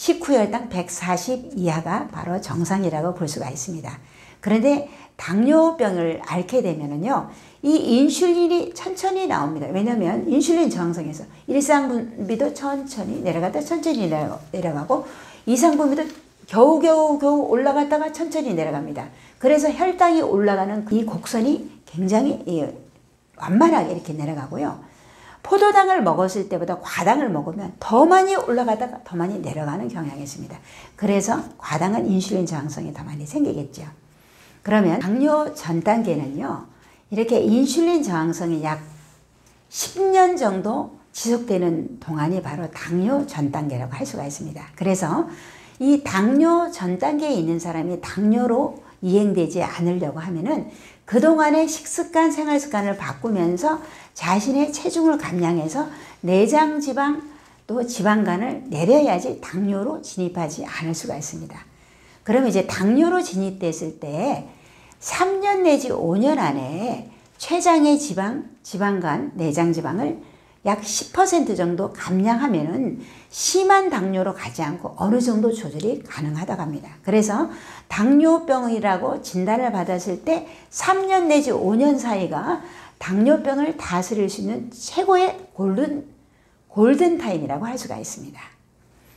식후 혈당 140 이하가 바로 정상이라고 볼 수가 있습니다. 그런데 당뇨병을 앓게 되면은요, 이 인슐린이 천천히 나옵니다. 왜냐하면 인슐린 저항성에서 일상 분비도 천천히 내려갔다 천천히 내려가고 이상 분비도 겨우겨우 겨우 올라갔다가 천천히 내려갑니다. 그래서 혈당이 올라가는 이 곡선이 굉장히 완만하게 이렇게 내려가고요. 포도당을 먹었을 때보다 과당을 먹으면 더 많이 올라가다가 더 많이 내려가는 경향이 있습니다. 그래서 과당은 인슐린 저항성이 더 많이 생기겠죠. 그러면 당뇨 전 단계는요. 이렇게 인슐린 저항성이 약 10년 정도 지속되는 동안이 바로 당뇨 전 단계라고 할 수가 있습니다. 그래서 이 당뇨 전 단계에 있는 사람이 당뇨로 이행되지 않으려고 하면은 그동안의 식습관, 생활 습관을 바꾸면서 자신의 체중을 감량해서 내장 지방 또 지방간을 내려야지 당뇨로 진입하지 않을 수가 있습니다. 그럼 이제 당뇨로 진입됐을 때 3년 내지 5년 안에 췌장의 지방, 지방간, 내장 지방을 약 10% 정도 감량하면은 심한 당뇨로 가지 않고 어느 정도 조절이 가능하다고 합니다. 그래서 당뇨병이라고 진단을 받았을 때 3년 내지 5년 사이가 당뇨병을 다스릴 수 있는 최고의 골든, 골든 타임이라고 할 수가 있습니다.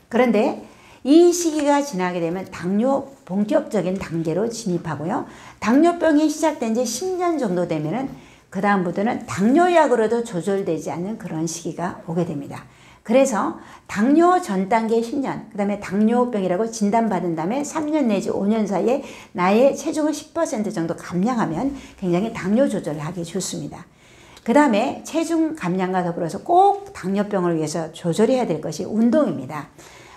그런데 이 시기가 지나게 되면 당뇨 본격적인 단계로 진입하고요. 당뇨병이 시작된 지 10년 정도 되면은 그 다음부터는 당뇨약으로도 조절되지 않는 그런 시기가 오게 됩니다. 그래서 당뇨 전 단계 10년, 그 다음에 당뇨병이라고 진단받은 다음에 3년 내지 5년 사이에 나의 체중을 10% 정도 감량하면 굉장히 당뇨 조절을 하기 좋습니다. 그 다음에 체중 감량과 더불어서 꼭 당뇨병을 위해서 조절해야 될 것이 운동입니다.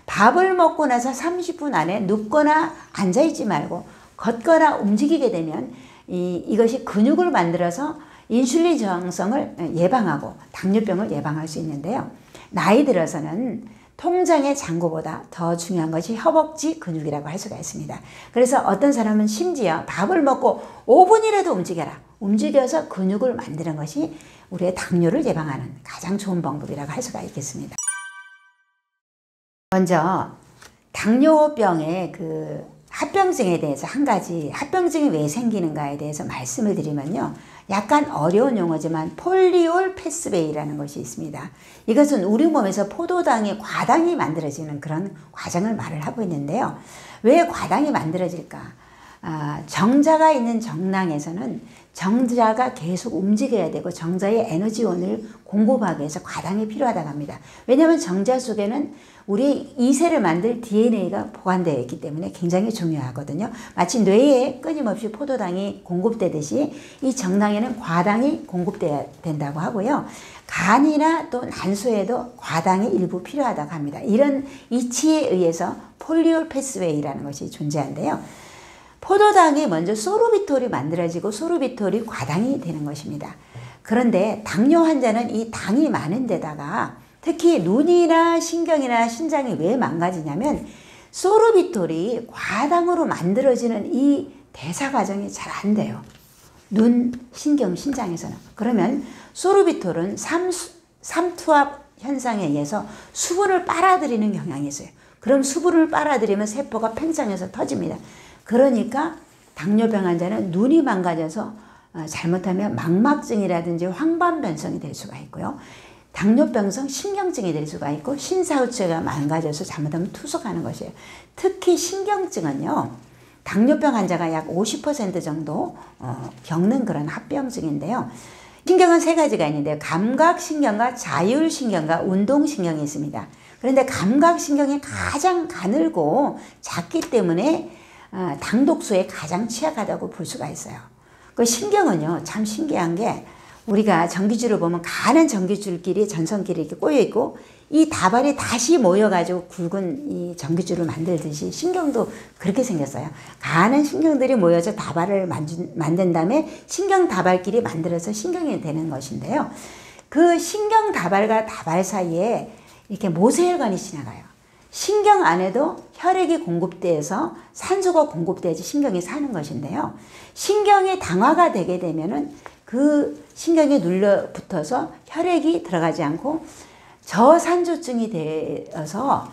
밥을 먹고 나서 30분 안에 눕거나 앉아있지 말고 걷거나 움직이게 되면 이, 이것이 근육을 만들어서 인슐린 저항성을 예방하고 당뇨병을 예방할 수 있는데요. 나이 들어서는 통장의 잔고보다 더 중요한 것이 허벅지 근육이라고 할 수가 있습니다. 그래서 어떤 사람은 심지어 밥을 먹고 5분이라도 움직여라. 움직여서 근육을 만드는 것이 우리의 당뇨를 예방하는 가장 좋은 방법이라고 할 수가 있겠습니다. 먼저 당뇨병의 그 합병증에 대해서 한 가지 합병증이 왜 생기는가에 대해서 말씀을 드리면요. 약간 어려운 용어지만 폴리올 패스웨이라는 것이 있습니다. 이것은 우리 몸에서 포도당이 과당이 만들어지는 그런 과정을 말을 하고 있는데요. 왜 과당이 만들어질까? 아, 정자가 있는 정낭에서는 정자가 계속 움직여야 되고 정자의 에너지원을 공급하기 위해서 과당이 필요하다고 합니다. 왜냐하면 정자 속에는 우리 이세를 만들 DNA가 보관되어 있기 때문에 굉장히 중요하거든요. 마치 뇌에 끊임없이 포도당이 공급되듯이 이 정당에는 과당이 공급돼야 된다고 하고요. 간이나 또 난소에도 과당이 일부 필요하다고 합니다. 이런 이치에 의해서 폴리올 패스웨이라는 것이 존재한데요. 포도당이 먼저 소르비톨이 만들어지고 소르비톨이 과당이 되는 것입니다. 그런데 당뇨 환자는 이 당이 많은 데다가 특히 눈이나 신경이나 신장이 왜 망가지냐면 소르비톨이 과당으로 만들어지는 이 대사 과정이 잘 안 돼요. 눈, 신경, 신장에서는. 그러면 소르비톨은 삼, 삼투압 현상에 의해서 수분을 빨아들이는 경향이 있어요. 그럼 수분을 빨아들이면 세포가 팽창해서 터집니다. 그러니까 당뇨병 환자는 눈이 망가져서 어, 잘못하면 망막증이라든지 황반변성이 될 수가 있고요. 당뇨병성 신경증이 될 수가 있고 신사후체가 망가져서 잘못하면 투석하는 것이에요. 특히 신경증은요. 당뇨병 환자가 약 50% 정도 어, 겪는 그런 합병증인데요. 신경은 세 가지가 있는데요. 감각신경과 자율신경과 운동신경이 있습니다. 그런데 감각신경이 가장 가늘고 작기 때문에 어, 당독수에 가장 취약하다고 볼 수가 있어요. 그 신경은요, 참 신기한 게 우리가 전기줄을 보면 가는 전기줄끼리 전선끼리 이렇게 꼬여 있고 이 다발이 다시 모여가지고 굵은 이 전기줄을 만들듯이 신경도 그렇게 생겼어요. 가는 신경들이 모여서 다발을 만든, 만든 다음에 신경 다발끼리 만들어서 신경이 되는 것인데요. 그 신경 다발과 다발 사이에 이렇게 모세혈관이 지나가요. 신경 안에도 혈액이 공급돼서 산소가 공급돼야지 신경이 사는 것인데요. 신경이 당화가 되게 되면은 그 신경에 눌러 붙어서 혈액이 들어가지 않고 저산조증이 되어서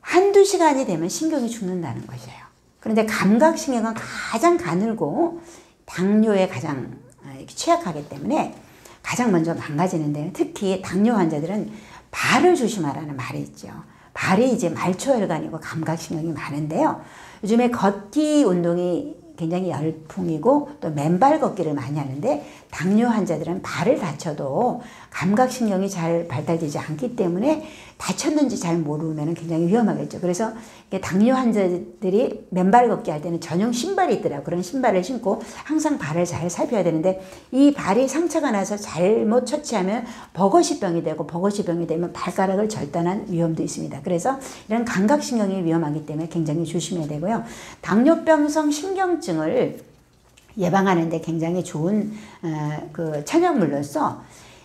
한두 시간이 되면 신경이 죽는다는 것이에요. 그런데 감각신경은 가장 가늘고 당뇨에 가장 아, 취약하기 때문에 가장 먼저 망가지는데요. 특히 당뇨 환자들은 발을 조심하라는 말이 있죠. 발이 이제 말초혈관이고 감각신경이 많은데요. 요즘에 걷기 운동이 굉장히 열풍이고 또 맨발 걷기를 많이 하는데 당뇨 환자들은 발을 다쳐도 감각신경이 잘 발달되지 않기 때문에 다쳤는지 잘 모르면 굉장히 위험하겠죠. 그래서 당뇨 환자들이 맨발 걷기 할 때는 전용 신발이 있더라고요. 그런 신발을 신고 항상 발을 잘 살펴야 되는데 이 발이 상처가 나서 잘못 처치하면 버거시병이 되고 버거시병이 되면 발가락을 절단한 위험도 있습니다. 그래서 이런 감각신경이 위험하기 때문에 굉장히 조심해야 되고요. 당뇨병성 신경증을 예방하는데 굉장히 좋은 어, 그 천연물로서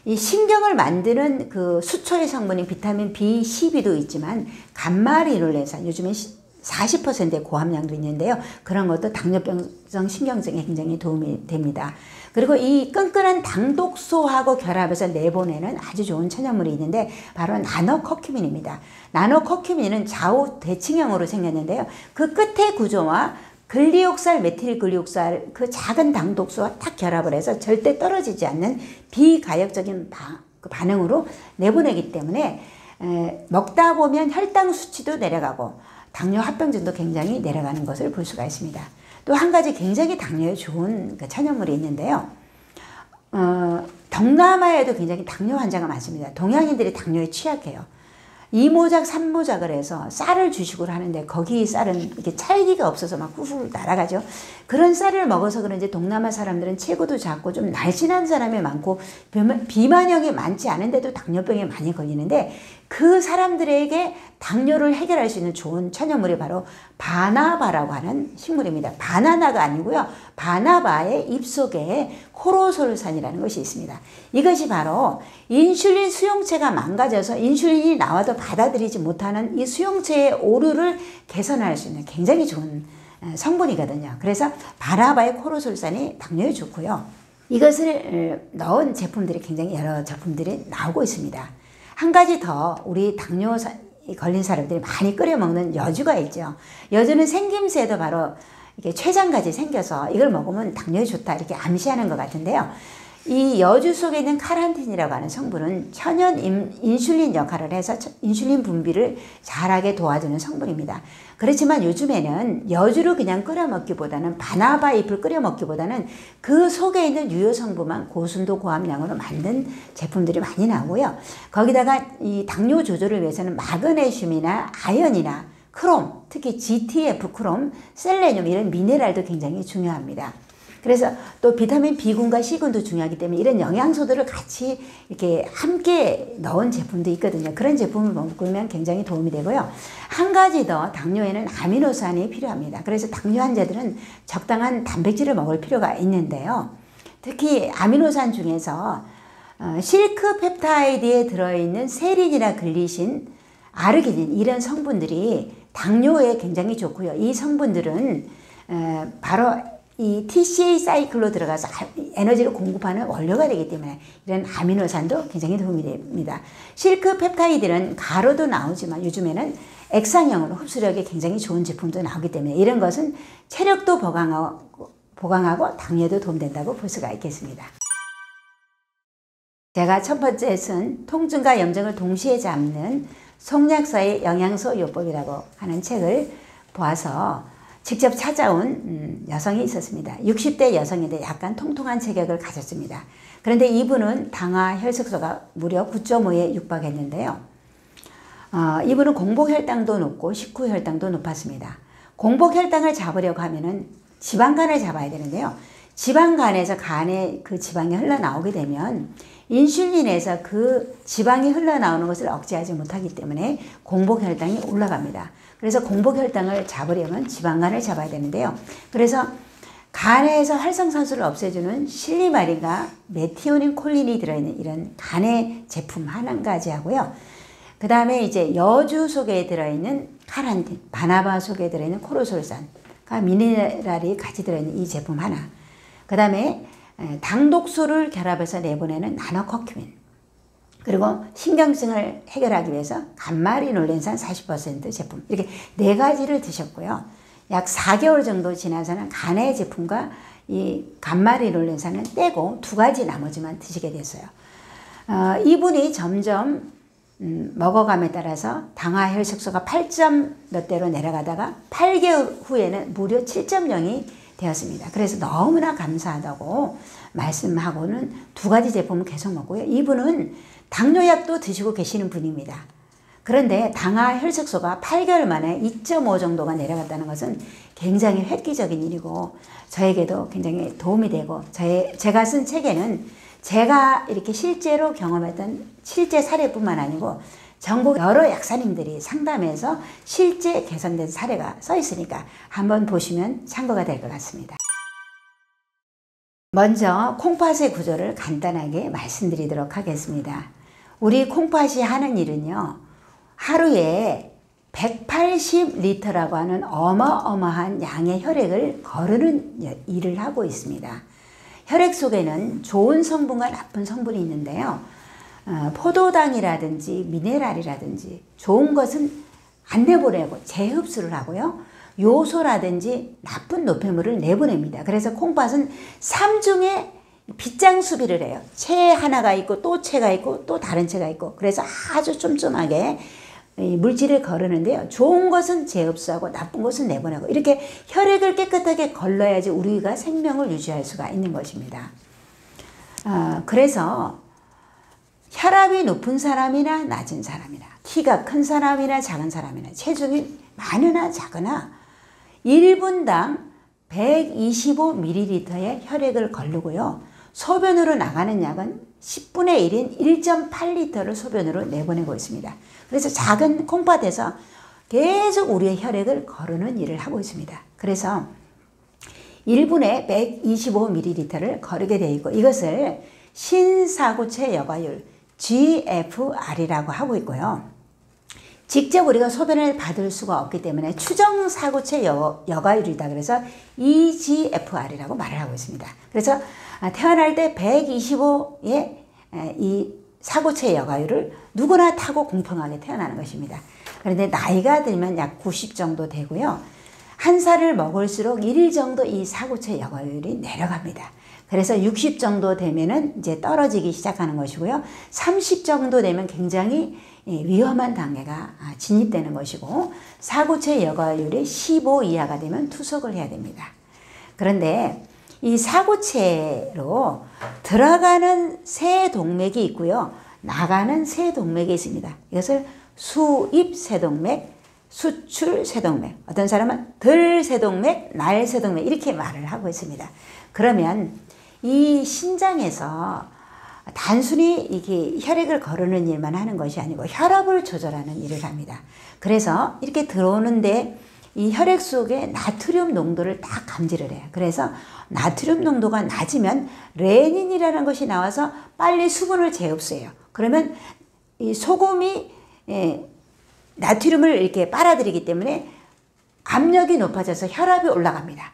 이 신경을 만드는 그 수초의 성분인 비타민 B12도 있지만 감마리놀렌산 요즘엔 40%의 고함량도 있는데요. 그런 것도 당뇨병성 신경증에 굉장히 도움이 됩니다. 그리고 이 끈끈한 당독소하고 결합해서 내보내는 아주 좋은 천연물이 있는데 바로 나노커큐민입니다. 나노커큐민은 좌우 대칭형으로 생겼는데요. 그 끝의 구조와 글리옥살, 메틸 글리옥살 그 작은 당독소와 딱 결합을 해서 절대 떨어지지 않는 비가역적인 바, 그 반응으로 내보내기 때문에 에, 먹다 보면 혈당 수치도 내려가고 당뇨 합병증도 굉장히 내려가는 것을 볼 수가 있습니다. 또 한 가지 굉장히 당뇨에 좋은 그 천연물이 있는데요. 어, 동남아에도 굉장히 당뇨 환자가 많습니다. 동양인들이 당뇨에 취약해요. 이모작 삼모작을 해서 쌀을 주식으로 하는데 거기 쌀은 이렇게 찰기가 없어서 막 후후 날아가죠. 그런 쌀을 먹어서 그런지 동남아 사람들은 체구도 작고 좀 날씬한 사람이 많고 비만형이 많지 않은데도 당뇨병에 많이 걸리는데 그 사람들에게 당뇨를 해결할 수 있는 좋은 천연물이 바로 바나바라고 하는 식물입니다. 바나나가 아니고요. 바나바의 잎속에 코로솔산이라는 것이 있습니다. 이것이 바로 인슐린 수용체가 망가져서 인슐린이 나와도 받아들이지 못하는 이 수용체의 오류를 개선할 수 있는 굉장히 좋은 성분이거든요. 그래서 바나바의 코로솔산이 당뇨에 좋고요. 이것을 넣은 제품들이 굉장히 여러 제품들이 나오고 있습니다. 한 가지 더 우리 당뇨 걸린 사람들이 많이 끓여 먹는 여주가 있죠. 여주는 생김새도 바로 이게 췌장같이 생겨서 이걸 먹으면 당뇨에 좋다 이렇게 암시하는 것 같은데요. 이 여주 속에 있는 카란틴이라고 하는 성분은 천연 인슐린 역할을 해서 인슐린 분비를 잘하게 도와주는 성분입니다. 그렇지만 요즘에는 여주를 그냥 끓여 먹기보다는 바나바 잎을 끓여 먹기보다는 그 속에 있는 유효 성분만 고순도 고함량으로 만든 제품들이 많이 나오고요. 거기다가 이 당뇨 조절을 위해서는 마그네슘이나 아연이나 크롬, 특히 GTF 크롬, 셀레늄 이런 미네랄도 굉장히 중요합니다. 그래서 또 비타민 B군과 C군도 중요하기 때문에 이런 영양소들을 같이 이렇게 함께 넣은 제품도 있거든요. 그런 제품을 먹으면 굉장히 도움이 되고요. 한 가지 더 당뇨에는 아미노산이 필요합니다. 그래서 당뇨 환자들은 적당한 단백질을 먹을 필요가 있는데요. 특히 아미노산 중에서 어, 실크 펩타이드에 들어있는 세린이나 글리신, 아르기닌 이런 성분들이 당뇨에 굉장히 좋고요. 이 성분들은 어, 바로 이 TCA 사이클로 들어가서 에너지를 공급하는 원료가 되기 때문에 이런 아미노산도 굉장히 도움이 됩니다. 실크 펩타이드는 가로도 나오지만 요즘에는 액상형으로 흡수력이 굉장히 좋은 제품도 나오기 때문에 이런 것은 체력도 보강하고, 보강하고 당뇨도 도움된다고 볼 수가 있겠습니다. 제가 첫 번째 쓴 통증과 염증을 동시에 잡는 송약사의 영양소 요법이라고 하는 책을 보아서 직접 찾아온 음, 여성이 있었습니다. 60대 여성인데 약간 통통한 체격을 가졌습니다. 그런데 이분은 당화 혈색소가 무려 9.5에 육박했는데요. 어, 이분은 공복혈당도 높고 식후혈당도 높았습니다. 공복혈당을 잡으려고 하면은 지방간을 잡아야 되는데요. 지방간에서 간에 그 지방이 흘러나오게 되면 인슐린에서 그 지방이 흘러나오는 것을 억제하지 못하기 때문에 공복혈당이 올라갑니다. 그래서 공복혈당을 잡으려면 지방간을 잡아야 되는데요. 그래서 간에서 활성산소를 없애주는 실리마린과 메티오닌 콜린이 들어있는 이런 간의 제품 한 가지 하고요. 그 다음에 이제 여주 속에 들어있는 카란틴, 바나바 속에 들어있는 코로솔산과 미네랄이 같이 들어있는 이 제품 하나. 그 다음에 당독소를 결합해서 내보내는 나노커큐민. 그리고 신경증을 해결하기 위해서 감마리 놀렌산 40% 제품 이렇게 네 가지를 드셨고요. 약 4개월 정도 지나서는 간의 제품과 이 감마리 놀렌산은 떼고 두 가지 나머지만 드시게 됐어요. 어, 이분이 점점 음, 먹어감에 따라서 당화 혈색소가 8점 몇 대로 내려가다가 8개월 후에는 무려 7.0이 되었습니다. 그래서 너무나 감사하다고 말씀하고는 두 가지 제품을 계속 먹고요. 이분은 당뇨약도 드시고 계시는 분입니다. 그런데 당화 혈색소가 8개월 만에 2.5 정도가 내려갔다는 것은 굉장히 획기적인 일이고 저에게도 굉장히 도움이 되고 저의, 제가 쓴 책에는 제가 이렇게 실제로 경험했던 실제 사례뿐만 아니고 전국 여러 약사님들이 상담해서 실제 개선된 사례가 써 있으니까 한번 보시면 참고가 될 것 같습니다. 먼저 콩팥의 구조를 간단하게 말씀드리도록 하겠습니다. 우리 콩팥이 하는 일은요. 하루에 180리터라고 하는 어마어마한 양의 혈액을 거르는 일을 하고 있습니다. 혈액 속에는 좋은 성분과 나쁜 성분이 있는데요. 어, 포도당이라든지 미네랄이라든지 좋은 것은 안 내보내고 재흡수를 하고요. 요소라든지 나쁜 노폐물을 내보냅니다. 그래서 콩팥은 삼중에 빗장 수비를 해요. 채 하나가 있고 또 채가 있고 또 다른 채가 있고 그래서 아주 쫌쫌하게 물질을 거르는데요. 좋은 것은 재흡수하고 나쁜 것은 내보내고 이렇게 혈액을 깨끗하게 걸러야지 우리가 생명을 유지할 수가 있는 것입니다. 어, 그래서 혈압이 높은 사람이나 낮은 사람이나 키가 큰 사람이나 작은 사람이나 체중이 많으나 작으나 1분당 125ml의 혈액을 걸르고요. 소변으로 나가는 약은 10분의 1인 1.8리터를 소변으로 내보내고 있습니다. 그래서 작은 콩팥에서 계속 우리의 혈액을 거르는 일을 하고 있습니다. 그래서 1분에 125ml를 거르게 되어 있고 이것을 신사구체 여과율 GFR이라고 하고 있고요. 직접 우리가 소변을 받을 수가 없기 때문에 추정 사구체 여, 여과율이다. 그래서 EGFR이라고 말을 하고 있습니다. 그래서 아, 태어날 때 125의 이 사고체 여과율을 누구나 타고 공평하게 태어나는 것입니다. 그런데 나이가 들면 약 90 정도 되고요. 한 살을 먹을수록 1일 정도 이 사고체 여과율이 내려갑니다. 그래서 60 정도 되면은 이제 떨어지기 시작하는 것이고요. 30 정도 되면 굉장히 위험한 단계가 아, 진입되는 것이고 사고체 여과율이 15 이하가 되면 투석을 해야 됩니다. 그런데 이 사고체로 들어가는 새 동맥이 있고요. 나가는 새 동맥이 있습니다. 이것을 수입 세 동맥, 수출 세동맥, 어떤 사람은 들 세동맥, 날 세동맥 이렇게 말을 하고 있습니다. 그러면 이 신장에서 단순히 이게 혈액을 거르는 일만 하는 것이 아니고 혈압을 조절하는 일을 합니다. 그래서 이렇게 들어오는데 이 혈액 속에 나트륨 농도를 다 감지를 해요. 그래서 나트륨 농도가 낮으면 레닌이라는 것이 나와서 빨리 수분을 재흡수해요. 그러면 이 소금이 예, 나트륨을 이렇게 빨아들이기 때문에 압력이 높아져서 혈압이 올라갑니다.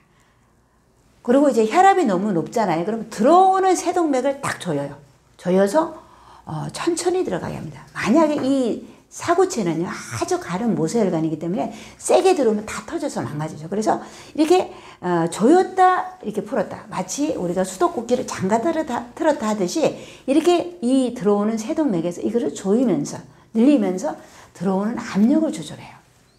그리고 이제 혈압이 너무 높잖아요. 그럼 들어오는 세동맥을 딱 조여요. 조여서 어, 천천히 들어가야 합니다. 만약에 이 사고체는요 아주 가른 모세혈관이기 때문에 세게 들어오면 다 터져서 망가지죠. 그래서 이렇게 어, 조였다 이렇게 풀었다 마치 우리가 수도꼭지를 잠가 틀었다, 틀었다 하듯이 이렇게 이 들어오는 세동맥에서 이거를 조이면서 늘리면서 들어오는 압력을 조절해요.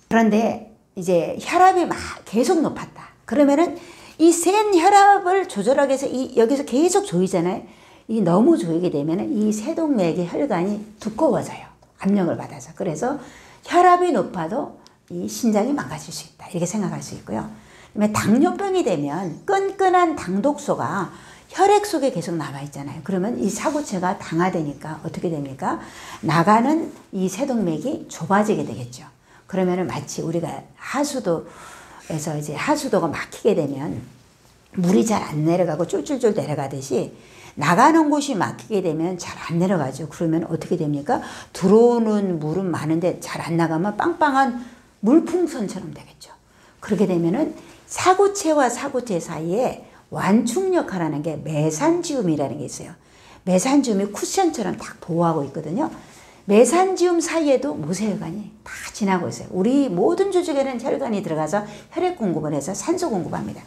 그런데 이제 혈압이 막 계속 높았다. 그러면은 이 센 혈압을 조절하기 위해서 이 여기서 계속 조이잖아요. 이 너무 조이게 되면 이 세동맥의 혈관이 두꺼워져요. 압력을 받아서. 그래서 혈압이 높아도 이 신장이 망가질 수 있다. 이렇게 생각할 수 있고요. 그다음에 당뇨병이 되면 끈끈한 당독소가 혈액 속에 계속 남아 있잖아요. 그러면 이 사고체가 당화되니까 어떻게 됩니까? 나가는 이 세동맥이 좁아지게 되겠죠. 그러면은 마치 우리가 하수도에서 이제 하수도가 막히게 되면 물이 잘 안 내려가고 쫄쫄쫄 내려가듯이 나가는 곳이 막히게 되면 잘 안 내려가죠. 그러면 어떻게 됩니까? 들어오는 물은 많은데 잘 안 나가면 빵빵한 물풍선처럼 되겠죠. 그렇게 되면은 사고체와 사고체 사이에 완충 역할하는 게 메산지움이라는 게 있어요. 메산지움이 쿠션처럼 딱 보호하고 있거든요. 메산지움 사이에도 모세혈관이 다 지나고 있어요. 우리 모든 조직에는 혈관이 들어가서 혈액 공급을 해서 산소 공급합니다.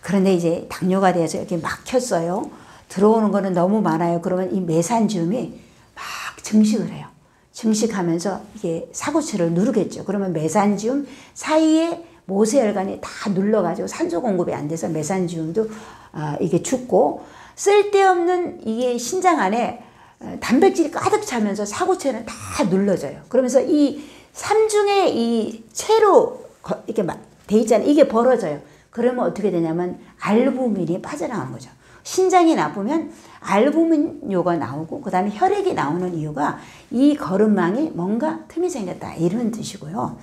그런데 이제 당뇨가 돼서 이렇게 막혔어요. 들어오는 거는 너무 많아요. 그러면 이 메산지움이 막 증식을 해요. 증식하면서 이게 사고체를 누르겠죠. 그러면 메산지움 사이에 모세혈관이 다 눌러가지고 산소 공급이 안 돼서 메산지움도 어, 이게 죽고 쓸데없는 이게 신장 안에 어, 단백질이 가득 차면서 사고체는 다 눌러져요. 그러면서 이 삼중의 이 체로 이렇게 돼 있잖아요. 이게 벌어져요. 그러면 어떻게 되냐면 알부민이 빠져나가는 거죠. 신장이 나쁘면 알부민요가 나오고 그 다음에 혈액이 나오는 이유가 이 거름망에 뭔가 틈이 생겼다 이런 뜻이고요.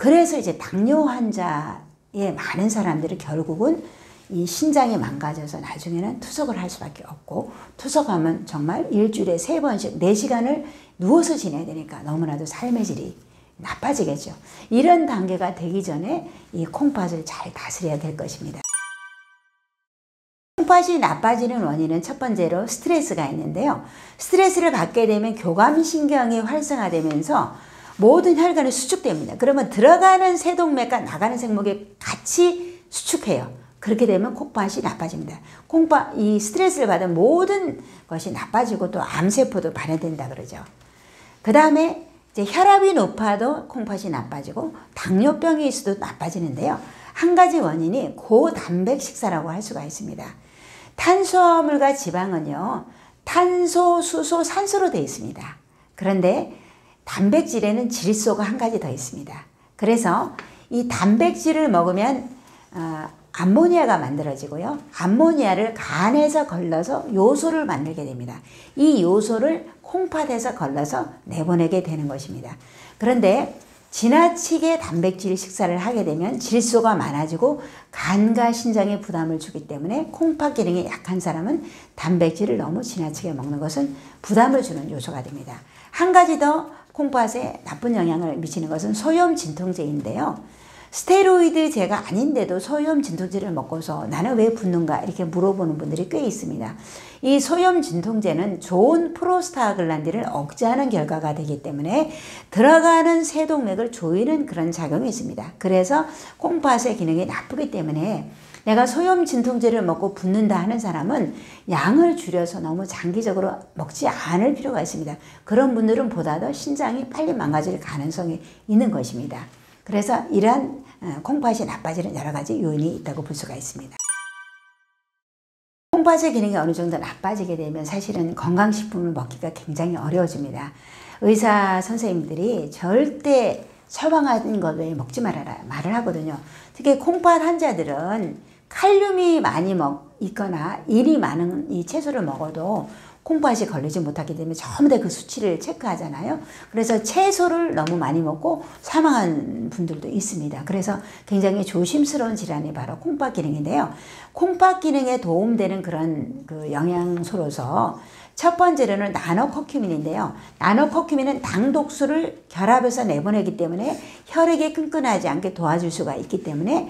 그래서 이제 당뇨 환자의 많은 사람들이 결국은 이 신장이 망가져서 나중에는 투석을 할 수밖에 없고 투석하면 정말 일주일에 세 번씩 네 시간을 누워서 지내야 되니까 너무나도 삶의 질이 나빠지겠죠. 이런 단계가 되기 전에 이 콩팥을 잘 다스려야 될 것입니다. 콩팥이 나빠지는 원인은 첫 번째로 스트레스가 있는데요. 스트레스를 받게 되면 교감신경이 활성화되면서 모든 혈관이 수축됩니다. 그러면 들어가는 세동맥과 나가는 생목이 같이 수축해요. 그렇게 되면 콩팥이 나빠집니다. 콩팥, 이 스트레스를 받은 모든 것이 나빠지고 또 암세포도 발현된다 그러죠. 그 다음에 이제 혈압이 높아도 콩팥이 나빠지고 당뇨병이 있어도 나빠지는데요. 한 가지 원인이 고단백 식사라고 할 수가 있습니다. 탄수화물과 지방은요. 탄소, 수소, 산소로 되어 있습니다. 그런데 단백질에는 질소가 한 가지 더 있습니다. 그래서 이 단백질을 먹으면 어, 암모니아가 만들어지고요. 암모니아를 간에서 걸러서 요소를 만들게 됩니다. 이 요소를 콩팥에서 걸러서 내보내게 되는 것입니다. 그런데 지나치게 단백질 식사를 하게 되면 질소가 많아지고 간과 신장에 부담을 주기 때문에 콩팥 기능이 약한 사람은 단백질을 너무 지나치게 먹는 것은 부담을 주는 요소가 됩니다. 한 가지 더 콩팥에 나쁜 영향을 미치는 것은 소염 진통제인데요. 스테로이드제가 아닌데도 소염 진통제를 먹고서 나는 왜 붓는가 이렇게 물어보는 분들이 꽤 있습니다. 이 소염 진통제는 좋은 프로스타글란디를 억제하는 결과가 되기 때문에 들어가는 세동맥을 조이는 그런 작용이 있습니다. 그래서 콩팥의 기능이 나쁘기 때문에 내가 소염 진통제를 먹고 붓는다 하는 사람은 양을 줄여서 너무 장기적으로 먹지 않을 필요가 있습니다. 그런 분들은 보다 더 신장이 빨리 망가질 가능성이 있는 것입니다. 그래서 이러한 어, 콩팥이 나빠지는 여러 가지 요인이 있다고 볼 수가 있습니다. 콩팥의 기능이 어느 정도 나빠지게 되면 사실은 건강식품을 먹기가 굉장히 어려워집니다. 의사 선생님들이 절대 처방하는 것 외에 먹지 말아라 말을 하거든요. 특히 콩팥 환자들은 칼륨이 많이 먹, 있거나 일이 많은 이 채소를 먹어도 콩팥이 걸리지 못하게 되면 전부 다 그 수치를 체크하잖아요. 그래서 채소를 너무 많이 먹고 사망한 분들도 있습니다. 그래서 굉장히 조심스러운 질환이 바로 콩팥 기능인데요. 콩팥 기능에 도움되는 그런 그 영양소로서 첫 번째로는 나노커큐민인데요. 나노커큐민은 당독수를 결합해서 내보내기 때문에 혈액이 끈끈하지 않게 도와줄 수가 있기 때문에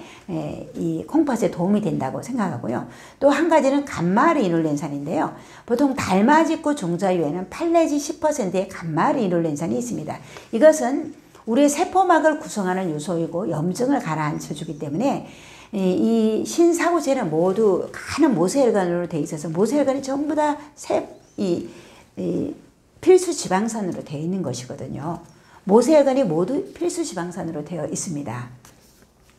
이 콩팥에 도움이 된다고 생각하고요. 또 한 가지는 감마리놀렌산인데요. 보통 달맞이고 종자유에는 8 내지 10%의 감마리놀렌산이 있습니다. 이것은 우리의 세포막을 구성하는 요소이고 염증을 가라앉혀 주기 때문에 이 신사고체는 모두 가는 모세혈관으로 되어 있어서 모세혈관이 전부 다 세, 이, 이 필수 지방산으로 되어 있는 것이거든요. 모세혈관이 모두 필수 지방산으로 되어 있습니다.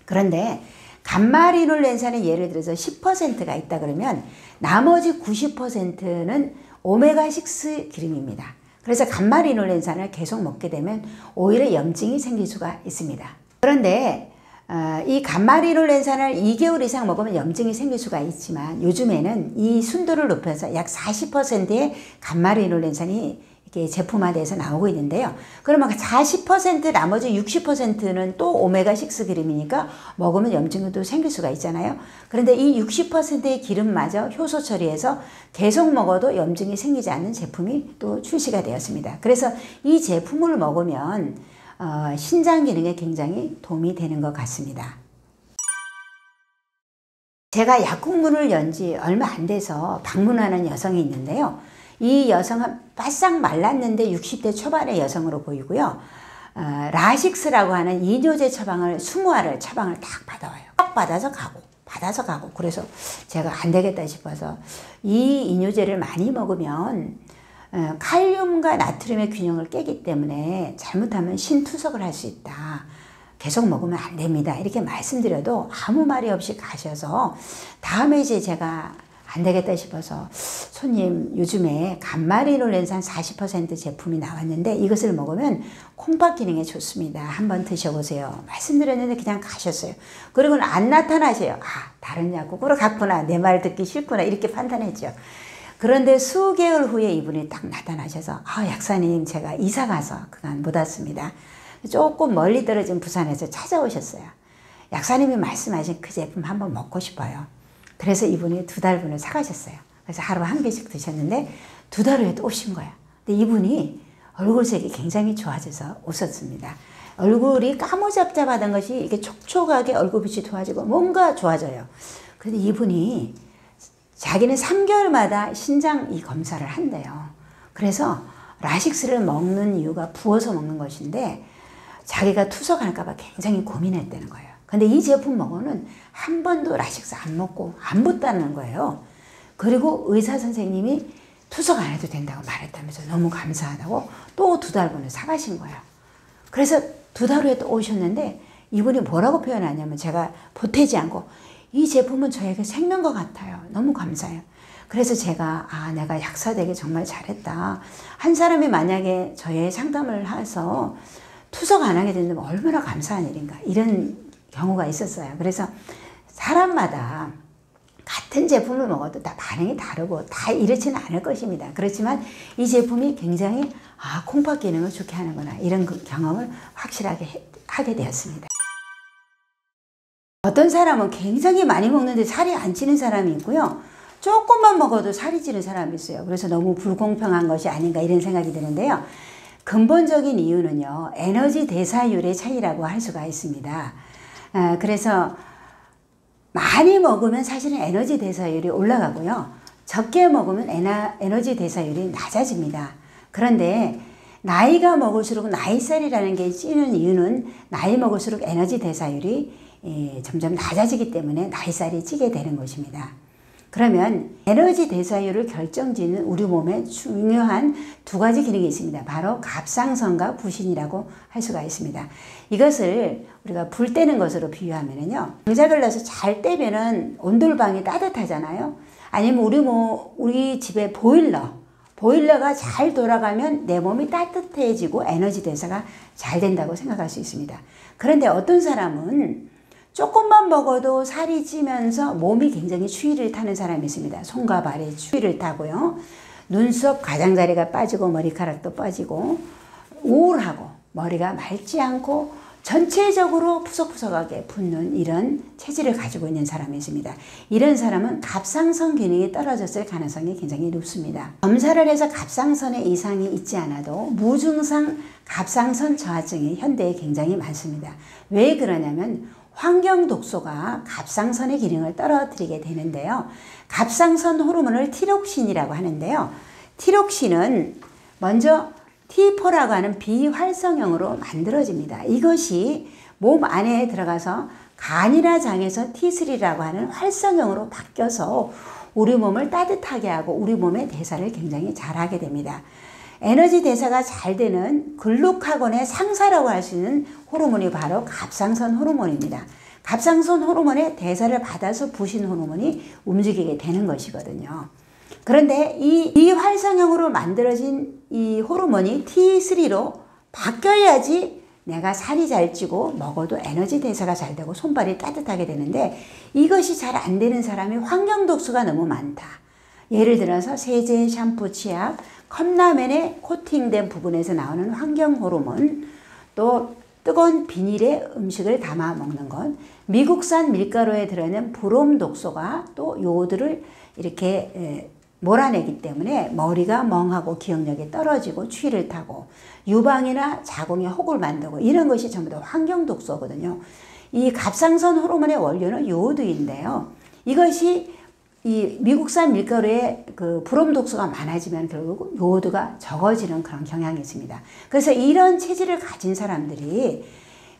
그런데 감마리놀 렌산이 예를 들어서 10%가 있다 그러면 나머지 90%는 오메가6 기름입니다. 그래서 감마리놀 렌산을 계속 먹게 되면 오히려 염증이 생길 수가 있습니다. 그런데 어, 이 감마리놀렌산을 2개월 이상 먹으면 염증이 생길 수가 있지만 요즘에는 이 순도를 높여서 약 40%의 감마리놀렌산이 이게 제품화돼서 나오고 있는데요. 그러면 40% 나머지 60%는 또 오메가6 기름이니까 먹으면 염증도 생길 수가 있잖아요. 그런데 이 60%의 기름마저 효소 처리해서 계속 먹어도 염증이 생기지 않는 제품이 또 출시가 되었습니다. 그래서 이 제품을 먹으면 어, 신장 기능에 굉장히 도움이 되는 것 같습니다. 제가 약국문을 연 지 얼마 안 돼서 방문하는 여성이 있는데요. 이 여성은 바싹 말랐는데 60대 초반의 여성으로 보이고요. 어, 라식스라고 하는 이뇨제 처방을 20알을 처방을 딱 받아와요. 딱 받아서 가고 받아서 가고 그래서 제가 안 되겠다 싶어서 이 이뇨제를 많이 먹으면 어, 칼륨과 나트륨의 균형을 깨기 때문에 잘못하면 신투석을 할 수 있다. 계속 먹으면 안 됩니다. 이렇게 말씀드려도 아무 말이 없이 가셔서 다음에 이제 제가 안 되겠다 싶어서 손님 요즘에 간마리놀렌산 40% 제품이 나왔는데 이것을 먹으면 콩팥 기능에 좋습니다. 한번 드셔보세요. 말씀드렸는데 그냥 가셨어요. 그리고는 안 나타나세요. 아 다른 약국으로 갔구나. 내 말 듣기 싫구나. 이렇게 판단했죠. 그런데 수개월 후에 이분이 딱 나타나셔서 아 약사님 제가 이사 가서 그간 못 왔습니다. 조금 멀리 떨어진 부산에서 찾아오셨어요. 약사님이 말씀하신 그 제품 한번 먹고 싶어요. 그래서 이분이 두 달 분을 사가셨어요. 그래서 하루 한 개씩 드셨는데 두 달 후에 또 오신 거예요. 근데 이분이 얼굴색이 굉장히 좋아져서 웃었습니다. 얼굴이 까무잡잡하던 것이 이게 촉촉하게 얼굴빛이 좋아지고 뭔가 좋아져요. 근데 이분이 자기는 3개월마다 신장 이 검사를 한대요. 그래서 라식스를 먹는 이유가 부어서 먹는 것인데 자기가 투석할까봐 굉장히 고민했다는 거예요. 근데 이 제품 먹어는 한 번도 라식스 안 먹고 안 붙다는 거예요. 그리고 의사 선생님이 투석 안 해도 된다고 말했다면서 너무 감사하다고 또 두 달 분을 사가신 거예요. 그래서 두 달 후에 또 오셨는데 이분이 뭐라고 표현하냐면 제가 보태지 않고 이 제품은 저에게 생명과 같아요. 너무 감사해요. 그래서 제가 아 내가 약사 되게 정말 잘했다. 한 사람이 만약에 저의 상담을 해서 투석 안 하게 된다면 얼마나 감사한 일인가 이런 경우가 있었어요. 그래서 사람마다 같은 제품을 먹어도 다 반응이 다르고 다 이렇지는 않을 것입니다. 그렇지만 이 제품이 굉장히 아 콩팥 기능을 좋게 하는구나 이런 그 경험을 확실하게 해, 하게 되었습니다. 어떤 사람은 굉장히 많이 먹는데 살이 안 찌는 사람이 있고요. 조금만 먹어도 살이 찌는 사람이 있어요. 그래서 너무 불공평한 것이 아닌가 이런 생각이 드는데요. 근본적인 이유는요. 에너지 대사율의 차이라고 할 수가 있습니다. 아, 그래서 많이 먹으면 사실은 에너지 대사율이 올라가고요. 적게 먹으면 에너지 대사율이 낮아집니다. 그런데 나이가 먹을수록 나이살이라는 게 찌는 이유는 나이 먹을수록 에너지 대사율이 예, 점점 낮아지기 때문에 나이살이 찌게 되는 것입니다. 그러면 에너지 대사율을 결정짓는 우리 몸에 중요한 두 가지 기능이 있습니다. 바로 갑상선과 부신이라고 할 수가 있습니다. 이것을 우리가 불 떼는 것으로 비유하면요. 장작을 넣어서 잘 떼면은 온돌방이 따뜻하잖아요. 아니면 우리 뭐 우리 집에 보일러 보일러가 잘 돌아가면 내 몸이 따뜻해지고 에너지 대사가 잘 된다고 생각할 수 있습니다. 그런데 어떤 사람은 조금만 먹어도 살이 찌면서 몸이 굉장히 추위를 타는 사람이 있습니다. 손과 발에 추위를 타고요. 눈썹 가장자리가 빠지고 머리카락도 빠지고 우울하고 머리가 맑지 않고 전체적으로 푸석푸석하게 붓는 이런 체질을 가지고 있는 사람이 있습니다. 이런 사람은 갑상선 기능이 떨어졌을 가능성이 굉장히 높습니다. 검사를 해서 갑상선에 이상이 있지 않아도 무증상 갑상선 저하증이 현대에 굉장히 많습니다. 왜 그러냐면 환경 독소가 갑상선의 기능을 떨어뜨리게 되는데요. 갑상선 호르몬을 티록신이라고 하는데요. 티록신은 먼저 T4라고 하는 비활성형으로 만들어집니다. 이것이 몸 안에 들어가서 간이나 장에서 T3라고 하는 활성형으로 바뀌어서 우리 몸을 따뜻하게 하고 우리 몸의 대사를 굉장히 잘하게 됩니다. 에너지 대사가 잘 되는 글루카곤의 상사라고 할 수 있는 호르몬이 바로 갑상선 호르몬입니다. 갑상선 호르몬의 대사를 받아서 부신 호르몬이 움직이게 되는 것이거든요. 그런데 이, 이 활성형으로 만들어진 이 호르몬이 T3로 바뀌어야지 내가 살이 잘 찌고 먹어도 에너지 대사가 잘 되고 손발이 따뜻하게 되는데 이것이 잘 안 되는 사람이 환경 독소가 너무 많다. 예를 들어서 세제, 샴푸, 치약, 컵라면에 코팅된 부분에서 나오는 환경 호르몬, 또 뜨거운 비닐에 음식을 담아 먹는 것, 미국산 밀가루에 들어있는 브롬 독소가 또 요오드를 이렇게 몰아내기 때문에 머리가 멍하고 기억력이 떨어지고 추위를 타고 유방이나 자궁에 혹을 만들고 이런 것이 전부 다 환경 독소거든요. 이 갑상선 호르몬의 원료는 요오드인데요. 이것이 이 미국산 밀가루에 그 브롬 독소가 많아지면 결국 요오드가 적어지는 그런 경향이 있습니다. 그래서 이런 체질을 가진 사람들이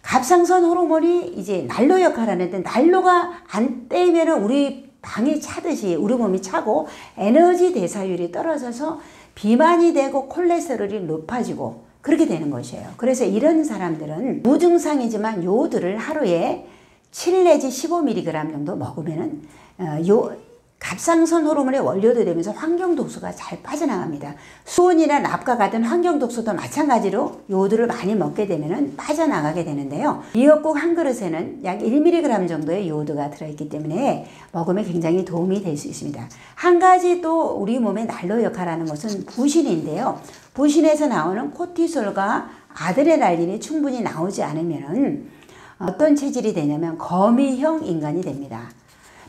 갑상선 호르몬이 이제 난로 역할을 하는데 난로가 안 떼면 우리 방이 차듯이 우리 몸이 차고 에너지 대사율이 떨어져서 비만이 되고 콜레스테롤이 높아지고 그렇게 되는 것이에요. 그래서 이런 사람들은 무증상이지만 요오드를 하루에 7 내지 15mg 정도 먹으면은 어, 요 갑상선 호르몬의 원료도 되면서 환경 독소가 잘 빠져나갑니다. 수온이나 납과 같은 환경 독소도 마찬가지로 요오드를 많이 먹게 되면은 빠져나가게 되는데요. 미역국 한 그릇에는 약 1mg 정도의 요오드가 들어있기 때문에 먹으면 굉장히 도움이 될 수 있습니다. 한 가지 또 우리 몸의 난로 역할하는 것은 부신인데요. 부신에서 나오는 코티솔과 아드레날린이 충분히 나오지 않으면은 어떤 체질이 되냐면 거미형 인간이 됩니다.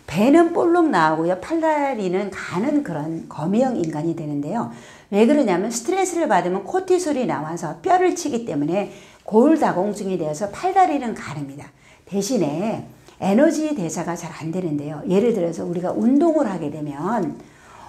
배는 볼록 나오고요. 팔다리는 가는 그런 거미형 인간이 되는데요. 왜 그러냐면 스트레스를 받으면 코티솔이 나와서 뼈를 치기 때문에 골다공증이 되어서 팔다리는 가릅니다. 대신에 에너지 대사가 잘 안 되는데요. 예를 들어서 우리가 운동을 하게 되면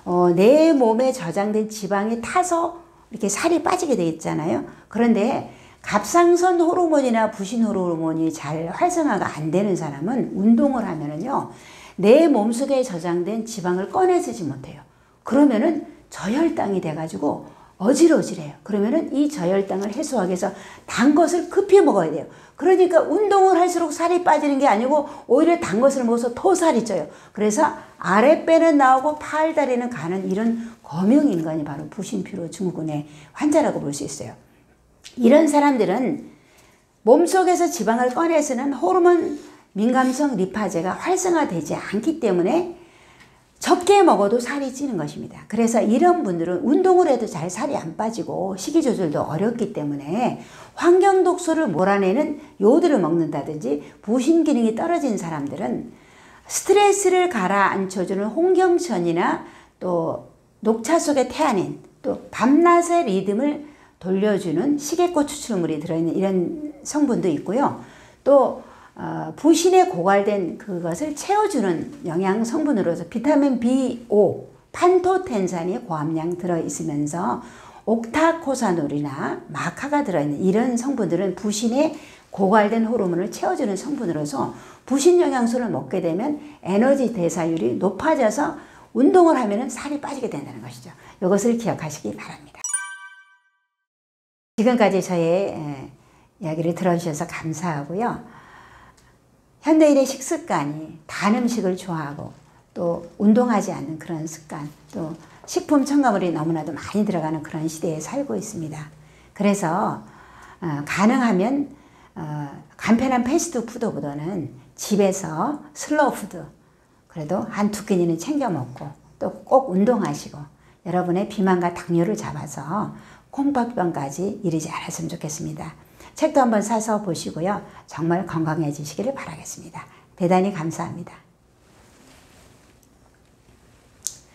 어, 내 몸에 저장된 지방이 타서 이렇게 살이 빠지게 돼 있잖아요. 그런데 갑상선 호르몬이나 부신 호르몬이 잘 활성화가 안 되는 사람은 운동을 하면은요. 내 몸속에 저장된 지방을 꺼내 쓰지 못해요. 그러면은 저혈당이 돼가지고 어지러지래요. 그러면은 이 저혈당을 해소하기 위해서 단 것을 급히 먹어야 돼요. 그러니까 운동을 할수록 살이 빠지는 게 아니고 오히려 단 것을 먹어서 더 살이 쪄요. 그래서 아랫배는 나오고 팔다리는 가는 이런 거명 인간이 바로 부신피로 증후군의 환자라고 볼 수 있어요. 이런 사람들은 몸속에서 지방을 꺼내 쓰는 호르몬 민감성 리파제가 활성화되지 않기 때문에 적게 먹어도 살이 찌는 것입니다. 그래서 이런 분들은 운동을 해도 잘 살이 안 빠지고 식이 조절도 어렵기 때문에 환경 독소를 몰아내는 요들을 먹는다든지 부신 기능이 떨어진 사람들은 스트레스를 가라앉혀주는 홍경천이나 또 녹차 속의 태아닌 또 밤낮의 리듬을 돌려주는 시계꽃 추출물이 들어있는 이런 성분도 있고요. 또 어, 부신에 고갈된 그것을 채워주는 영양 성분으로서 비타민 B5, 판토텐산이 고함량 들어 있으면서 옥타코사놀이나 마카가 들어있는 이런 성분들은 부신에 고갈된 호르몬을 채워주는 성분으로서 부신 영양소를 먹게 되면 에너지 대사율이 높아져서 운동을 하면 살이 빠지게 된다는 것이죠. 이것을 기억하시기 바랍니다. 지금까지 저의 이야기를 들어주셔서 감사하고요. 현대인의 식습관이 단 음식을 좋아하고 또 운동하지 않는 그런 습관 또 식품 첨가물이 너무나도 많이 들어가는 그런 시대에 살고 있습니다. 그래서 어, 가능하면 어, 간편한 패스트 푸드보다는 집에서 슬로우 푸드 그래도 한 두 끼니는 챙겨 먹고 또 꼭 운동하시고 여러분의 비만과 당뇨를 잡아서 콩팥병까지 이르지 않았으면 좋겠습니다. 책도 한번 사서 보시고요. 정말 건강해지시기를 바라겠습니다. 대단히 감사합니다.